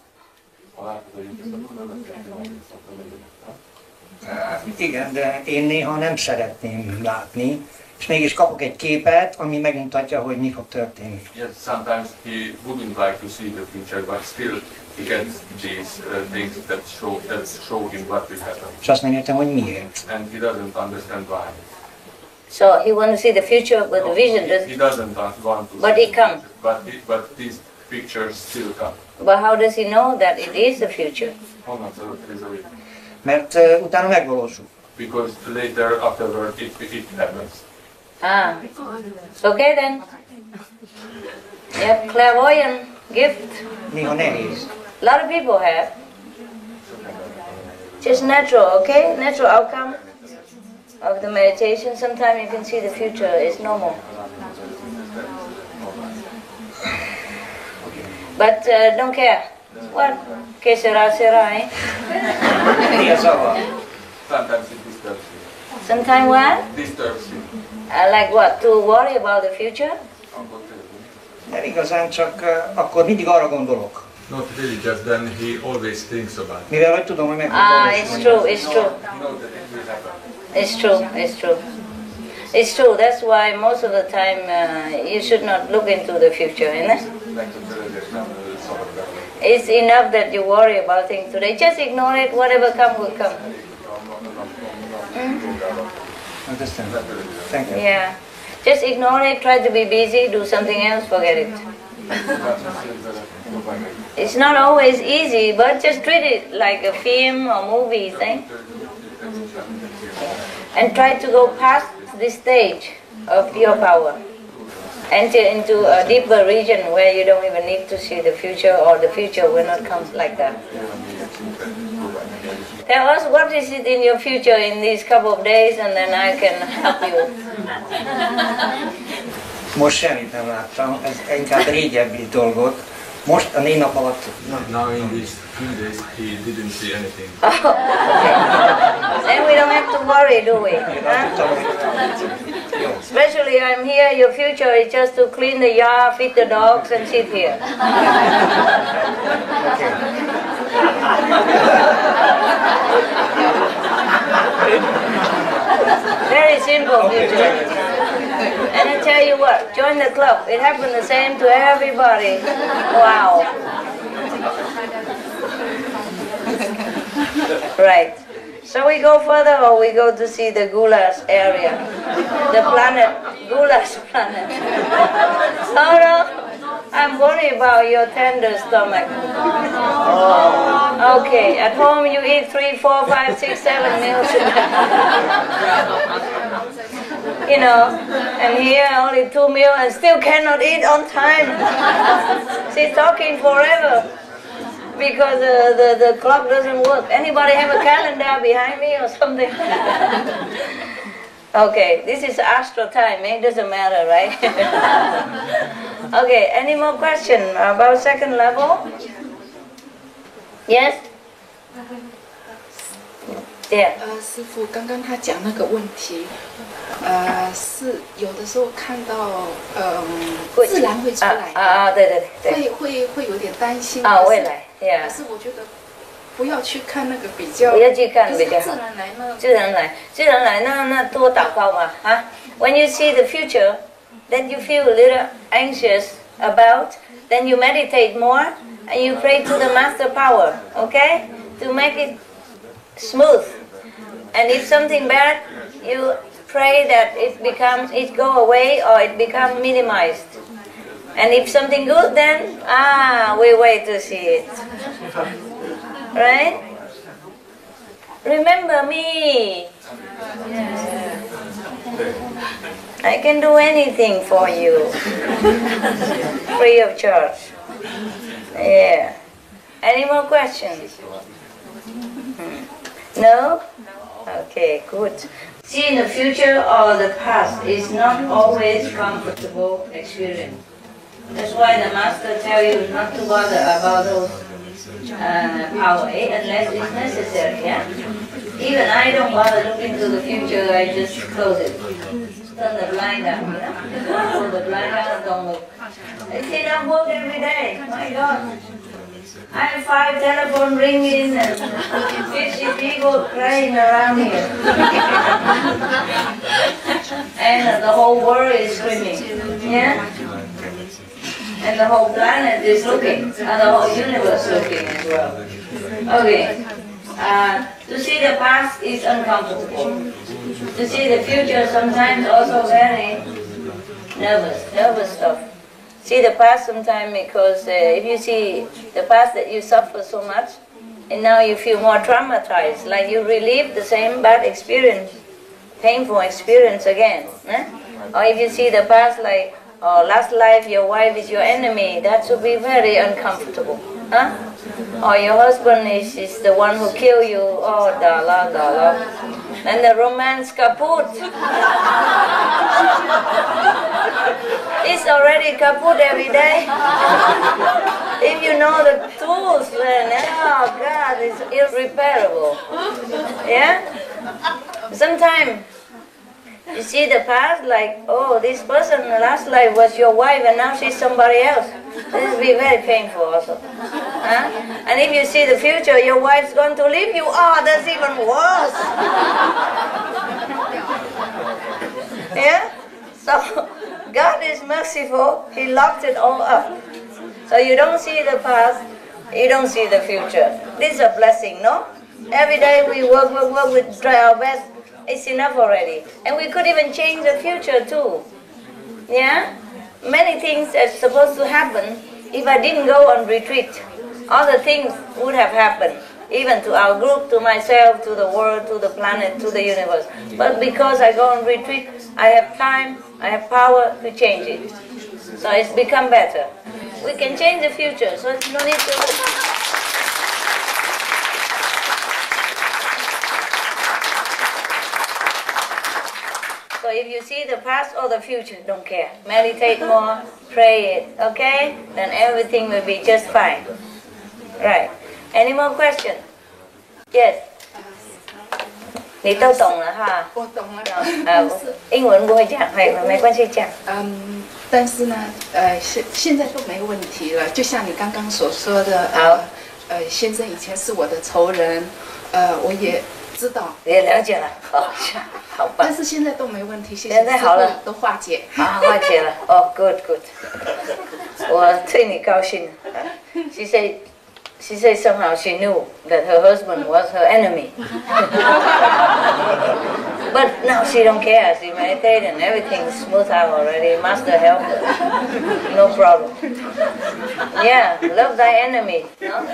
[SPEAKER 7] Igen, de én néha nem szeretném látni, és mégis kapok egy képet, ami megmutatja, hogy mi fog történni.
[SPEAKER 8] Yes, sometimes he wouldn't like to see the future, but still he gets these uh, things that show that show him what will happen,
[SPEAKER 7] És azt nem értem, hogy miért.
[SPEAKER 8] and he doesn't understand why.
[SPEAKER 3] So he wants to see the future, but the vision
[SPEAKER 8] he,
[SPEAKER 3] does.
[SPEAKER 8] he doesn't want to.
[SPEAKER 3] But
[SPEAKER 8] see
[SPEAKER 3] it comes.
[SPEAKER 8] But he, but these pictures still come.
[SPEAKER 3] But how does he know that it is the future?
[SPEAKER 8] Reason.
[SPEAKER 7] Mert uh, utána megvalósul.
[SPEAKER 8] Because later, afterward, it, it happens.
[SPEAKER 3] Ah. Okay then. Yep, clairvoyant gift.
[SPEAKER 7] Néha nehéz.
[SPEAKER 3] A lot of people have. Just natural, okay? Natural outcome of the meditation. Sometimes you can see the future is normal. But uh, don't care. What? Que sera, sera, eh?
[SPEAKER 7] Mi a?
[SPEAKER 8] Sometimes it disturbs you.
[SPEAKER 3] Sometimes what?
[SPEAKER 8] Disturbs you.
[SPEAKER 3] Uh, like what? To worry about the future?
[SPEAKER 7] Nem igazán, csak uh, akkor mindig arra gondolok,
[SPEAKER 8] not really, just then he always thinks about it.
[SPEAKER 7] Mivel hogy tudom, hogy meg
[SPEAKER 3] Ah, it's true, it's true. It's true, it's true. It's true, that's why most of the time uh, you should not look into the future, isn't it? It's enough that you worry about things today. Just ignore it, whatever comes will come.
[SPEAKER 7] Understand. Thank you.
[SPEAKER 3] Yeah. Just ignore it, try to be busy, do something else, forget it. It's not always easy, but just treat it like a film or movie thing. Mm-hmm. And try to go past this stage of your power. Enter into a deeper region where you don't even need to see the future or the future will not come like that. Tell us what is it in your future in these couple of days and then I can help you.
[SPEAKER 7] Most semmit nem láttam, ez inkább régebbi dolgot. Most a négy nap alatt
[SPEAKER 8] Now in these few days he didn't see anything.
[SPEAKER 3] Then we don't have to worry, do we? Huh? Especially I'm here, your future is just to clean the yard, feed the dogs and sit here. Very simple future. And I tell you what, join the club. It happened the same to everybody. Wow. Right. So we go further or we go to see the goulash area? The planet, goulash planet. Oh no, I'm worried about your tender stomach. Okay, at home you eat three, four, five, six, seven meals. you know, and here only two meals and still cannot eat on time. She's talking forever because uh, the, the clock doesn't work. Anybody have a calendar behind me or something? okay, this is astral time, eh? Doesn't matter, right? okay, any more question about second level? Yes? Yeah.
[SPEAKER 13] 呃，师傅，刚刚他讲那个问题，呃，是有的时候看到，嗯、自然会出来的，
[SPEAKER 3] 啊啊，对对对
[SPEAKER 13] 会会会有点担心
[SPEAKER 3] 啊，
[SPEAKER 13] 可是
[SPEAKER 3] 未来 ，Yeah
[SPEAKER 13] 可是我觉得不要去看那个比较，
[SPEAKER 3] 不要去看比较好
[SPEAKER 13] 可是自然来呢，
[SPEAKER 3] 自然来，自然来，那那多祷告嘛啊！When you see the future, then you feel a little anxious about, then you meditate more and you pray to the master power, okay? To make it smooth. And if something bad, you pray that it becomes it go away or it becomes minimized. And if something good, then ah, we wait to see it. Right? Remember me. I can do anything for you. Free of charge. Yeah. Any more questions? Hmm. No? Okay, good. See the future or the past is not always comfortable experience. That's why the master tell you not to bother about those uh, power eh, unless it's necessary. Yeah. Even I don't bother looking to the future. I just close it. Turn the blind down. You know. Pull the blind down and don't look. I see them work every day. My God. I have five telephone ringing and 50 people crying around here. and the whole world is screaming. Yeah? And the whole planet is looking, and the whole universe looking as well. Okay. Uh, to see the past is uncomfortable. To see the future sometimes also very nervous, nervous stuff. See the past sometimes because uh, if you see the past that you suffer so much, and now you feel more traumatized, like you relive the same bad experience, painful experience again. eh? Or if you see the past like, oh, last life your wife is your enemy, that should be very uncomfortable. Huh? Or your husband is, is the one who kill you, oh, dala, dala. And the romance kaput. it's already kaput every day. if you know the tools, then, oh God, it's irreparable. Yeah? Sometimes You see the past, like, oh, this person last life was your wife and now she's somebody else. This will be very painful also. Huh? And if you see the future, your wife's going to leave you, oh, that's even worse. yeah? So, God is merciful, He locked it all up. So you don't see the past, you don't see the future. This is a blessing, no? Every day we work, work, work, we try our best. It's enough already. And we could even change the future too. Yeah? Many things are supposed to happen. If I didn't go on retreat, other things would have happened. Even to our group, to myself, to the world, to the planet, to the universe. But because I go on retreat, I have time, I have power to change it. So it's become better. We can change the future, so it's no need to. So if you see the past or the future, don't care. Meditate more, pray it, okay? Then everything will be just fine. Right. Any more question? Yes. 你都懂了哈？
[SPEAKER 13] 我懂了。
[SPEAKER 3] 呃，英文不会讲，没没关系讲。
[SPEAKER 13] 嗯，但是呢，呃，现现在都没问题了。就像你刚刚所说的，
[SPEAKER 3] 好，
[SPEAKER 13] 呃，先生以前是我的仇人，呃，我也知道，
[SPEAKER 3] 也了解了。好，好棒。
[SPEAKER 13] 但是现在都没问题，谢谢。
[SPEAKER 3] 现在好了，
[SPEAKER 13] 都化解。
[SPEAKER 3] 啊，化解了。哦，good good。我替你高兴。She said, she said somehow she knew that her husband was her enemy. but now she don't care. She meditate and everything smooth out already. Master help her. No problem. Yeah, love thy enemy. No?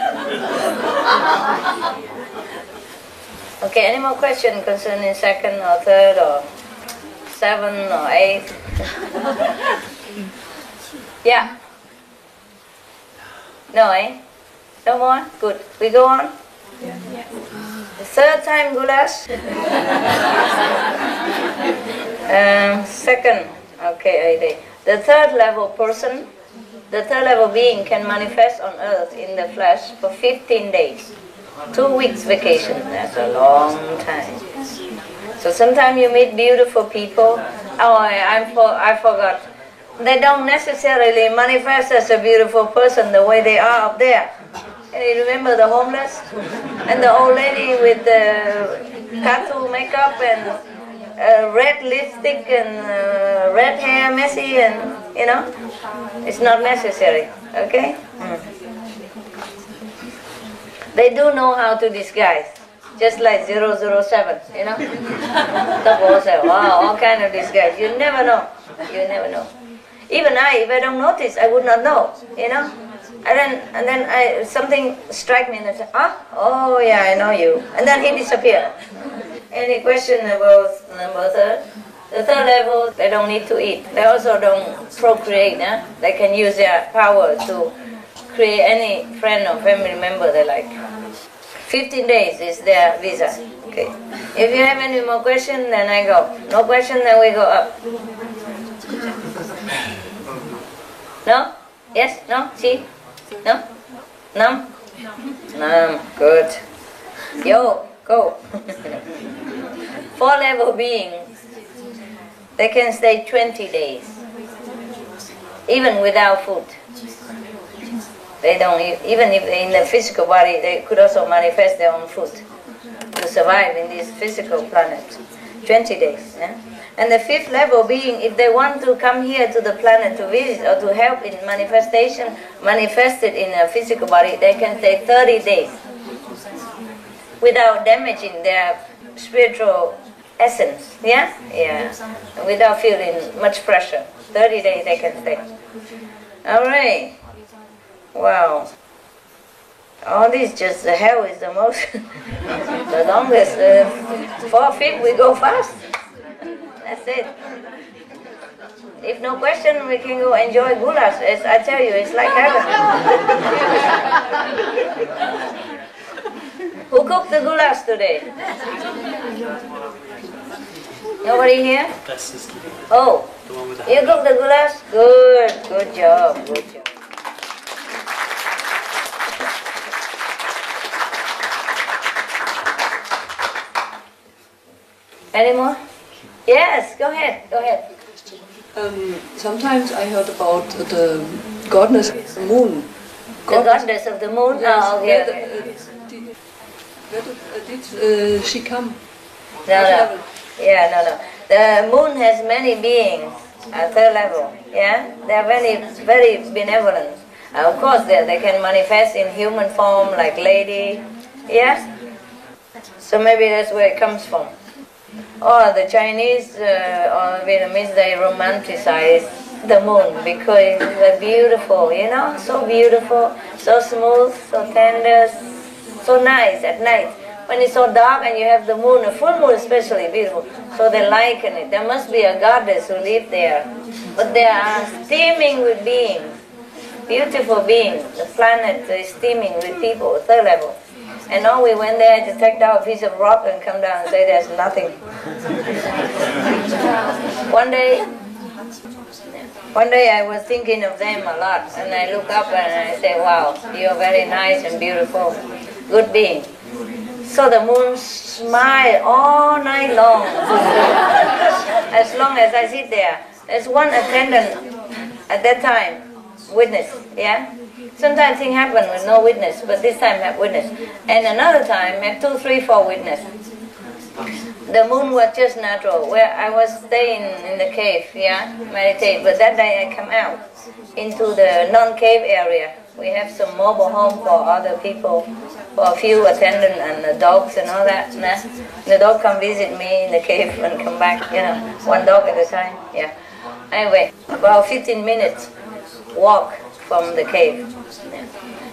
[SPEAKER 3] Okay, any more questions concerning second or third or seven or eight? yeah. No, eh? No more? Good. We go on?
[SPEAKER 13] Yeah. yeah.
[SPEAKER 3] The third time goulash? um, second, okay, the third level person, the third level being can manifest on earth in the flesh for 15 days. Two weeks vacation, that's a long time. So sometimes you meet beautiful people. Oh, I, I, for, I forgot. They don't necessarily manifest as a beautiful person the way they are up there. You remember the homeless? And the old lady with the tattoo makeup and uh, red lipstick and uh, red hair, messy, and you know? It's not necessary, okay? Mm. They do know how to disguise, just like 007, you know? wow, all kind of disguise. You never know. You never know. Even I, if I don't notice, I would not know, you know? And then, and then I, something strike me and I say, ah, oh yeah, I know you. And then he disappeared. Any question about number third? The third level, they don't need to eat. They also don't procreate. Eh? They can use their power to create any friend or family member they like. 15 days is their visa. Okay. If you have any more questions, then I go. No question, then we go up. No? Yes? No? See? No? Num? Num. Good. Yo, go. Four level beings, they can stay 20 days, even without food. They don't, even if in the physical body, they could also manifest their own food to survive in this physical planet. 20 days. Yeah? And the fifth level being, if they want to come here to the planet to visit or to help in manifestation, manifested in a physical body, they can stay 30 days without damaging their spiritual essence. Yeah? Yeah. Without feeling much pressure. 30 days they can stay. All right. Wow. All this just, the hell is the most, the longest. Uh, four feet we go fast. That's it. If no question, we can go enjoy goulash. It's, I tell you, it's like heaven. Who cooked the goulash today? Nobody here? Oh, you cooked the goulash? Good, good job, good job. Any more? Yes, go ahead, go ahead.
[SPEAKER 14] Um, sometimes I heard about the goddess of the moon.
[SPEAKER 3] The goddess of the moon?
[SPEAKER 14] Yes,
[SPEAKER 3] Oh, okay,
[SPEAKER 14] where,
[SPEAKER 3] okay.
[SPEAKER 14] uh, did, where did, uh, uh, she come?
[SPEAKER 3] No, no. Yeah, no, no. The moon has many beings at third level. Yeah, they are very, very benevolent. Uh, of course, they, they can manifest in human form, like lady. Yeah. So maybe that's where it comes from. Or the Chinese uh, or Vietnamese, they romanticize the moon because it's beautiful, you know, so beautiful, so smooth, so tender, so nice at night. When it's so dark and you have the moon, a full moon especially beautiful, so they liken it. There must be a goddess who lived there. But they are steaming with beings, beautiful beings. The planet is steaming with people, third level. And all we went there to take down a piece of rock and come down and say there's nothing. One day, one day I was thinking of them a lot, and I look up and I say, wow, you're very nice and beautiful, good being. So the moon smile all night long. as long as I sit there. There's one attendant at that time, witness, yeah? Sometimes things happen with no witness, but this time have witness. And another time have two, three, four witness. The moon was just natural, where I was staying in the cave, yeah, meditate. But that day I come out into the non-cave area. We have some mobile home for other people, for a few attendants and the dogs and all that. Nah. The dog come visit me in the cave and come back, you know, one dog at a time, yeah. Anyway, about 15 minutes walk from the cave.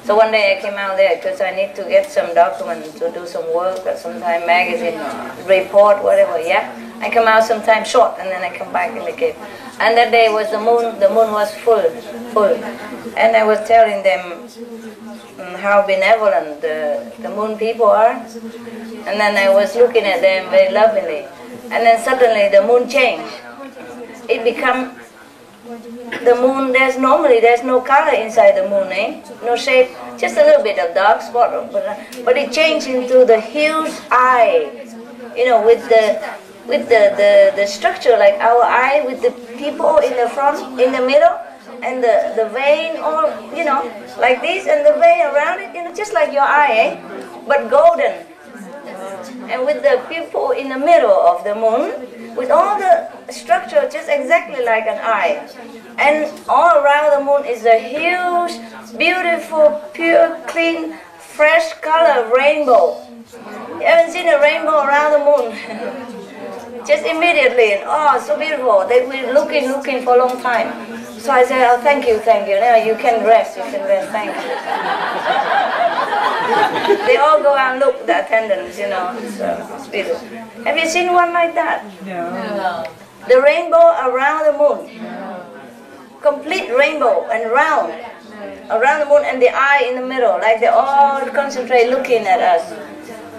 [SPEAKER 3] So one day I came out there because I need to get some documents to do some work or sometime magazine report, whatever, yeah. I come out sometime short and then I come back in the cave. And that day was the moon, the moon was full, full. And I was telling them mm, how benevolent the, the moon people are. And then I was looking at them very lovingly. And then suddenly the moon changed. It become the moon, there's normally there's no color inside the moon, eh? No shape, just a little bit of dark spot, but, it changed into the huge eye, you know, with the with the, the, the structure like our eye with the people in the front, in the middle, and the, the vein all, you know, like this, and the vein around it, you know, just like your eye, eh? But golden. And with the people in the middle of the moon, with all the structure just exactly like an eye. And all around the moon is a huge, beautiful, pure, clean, fresh color rainbow. You haven't seen a rainbow around the moon. just immediately, oh, so beautiful. They were looking, looking for a long time. So I said, oh, thank you, thank you. Now you can rest, you can rest, thank you. they all go and look, at the attendants, you know. So it's beautiful. Have you seen one like that?
[SPEAKER 6] No.
[SPEAKER 3] The rainbow around the moon. No. Complete rainbow and round. Around the moon and the eye in the middle, like they all concentrate looking at us.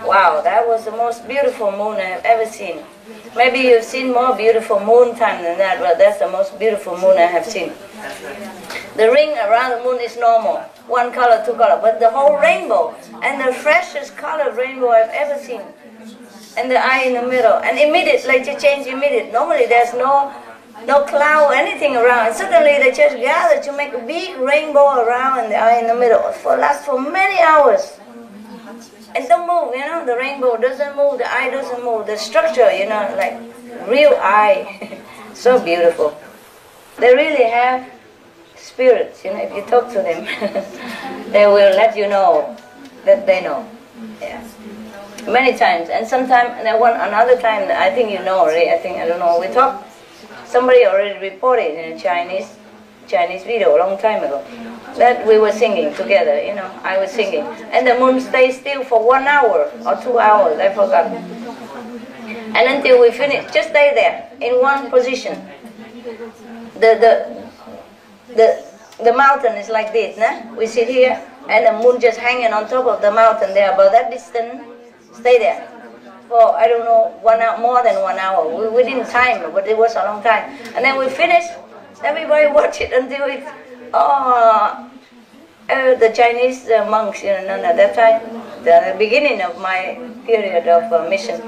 [SPEAKER 3] Wow, that was the most beautiful moon I have ever seen. Maybe you've seen more beautiful moon time than that, but that's the most beautiful moon I have seen. The ring around the moon is normal, one color, two color, but the whole rainbow and the freshest colored rainbow I've ever seen. And the eye in the middle, and immediate, like you change immediate. Normally there's no no cloud, anything around. And suddenly they just gather to make a big rainbow around and the eye in the middle for last for many hours. And don't move, you know, the rainbow doesn't move, the eye doesn't move, the structure, you know, like real eye. so beautiful. They really have spirits, you know, if you talk to them, they will let you know that they know. Yeah. Many times. And sometimes, and one another time, I think you know already, I think, I don't know, we talked, somebody already reported in a Chinese, Chinese video a long time ago, that we were singing together, you know, I was singing. And the moon stayed still for one hour or two hours, I forgot. And until we finished, just stay there, in one position. The, the, the, the mountain is like this, nah? we sit here, and the moon just hanging on top of the mountain there, about that distance, stay there. For, I don't know, one hour, more than one hour. We, we didn't time, but it was a long time. And then we finished, everybody watched it until it, oh, uh, the Chinese uh, monks, you know, at that time, the beginning of my period of uh, mission,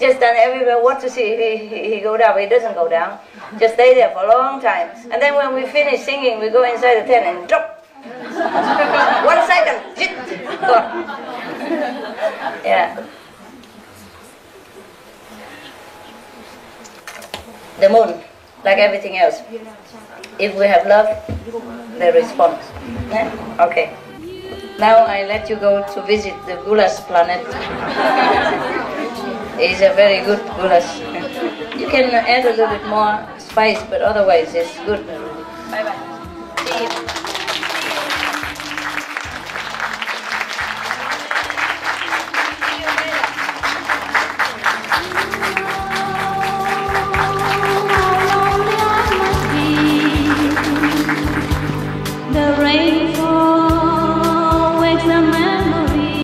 [SPEAKER 3] Just done everywhere. What to see? He, he, he go down, he doesn't go down. Just stay there for a long time. And then when we finish singing, we go inside the tent and drop. One second. Gone. Yeah. The moon, like everything else. If we have love, they respond. Yeah? Okay. Now I let you go to visit the goulash planet. it's a very good goulash. You can add a little bit more spice, but otherwise it's good. Bye bye. See you.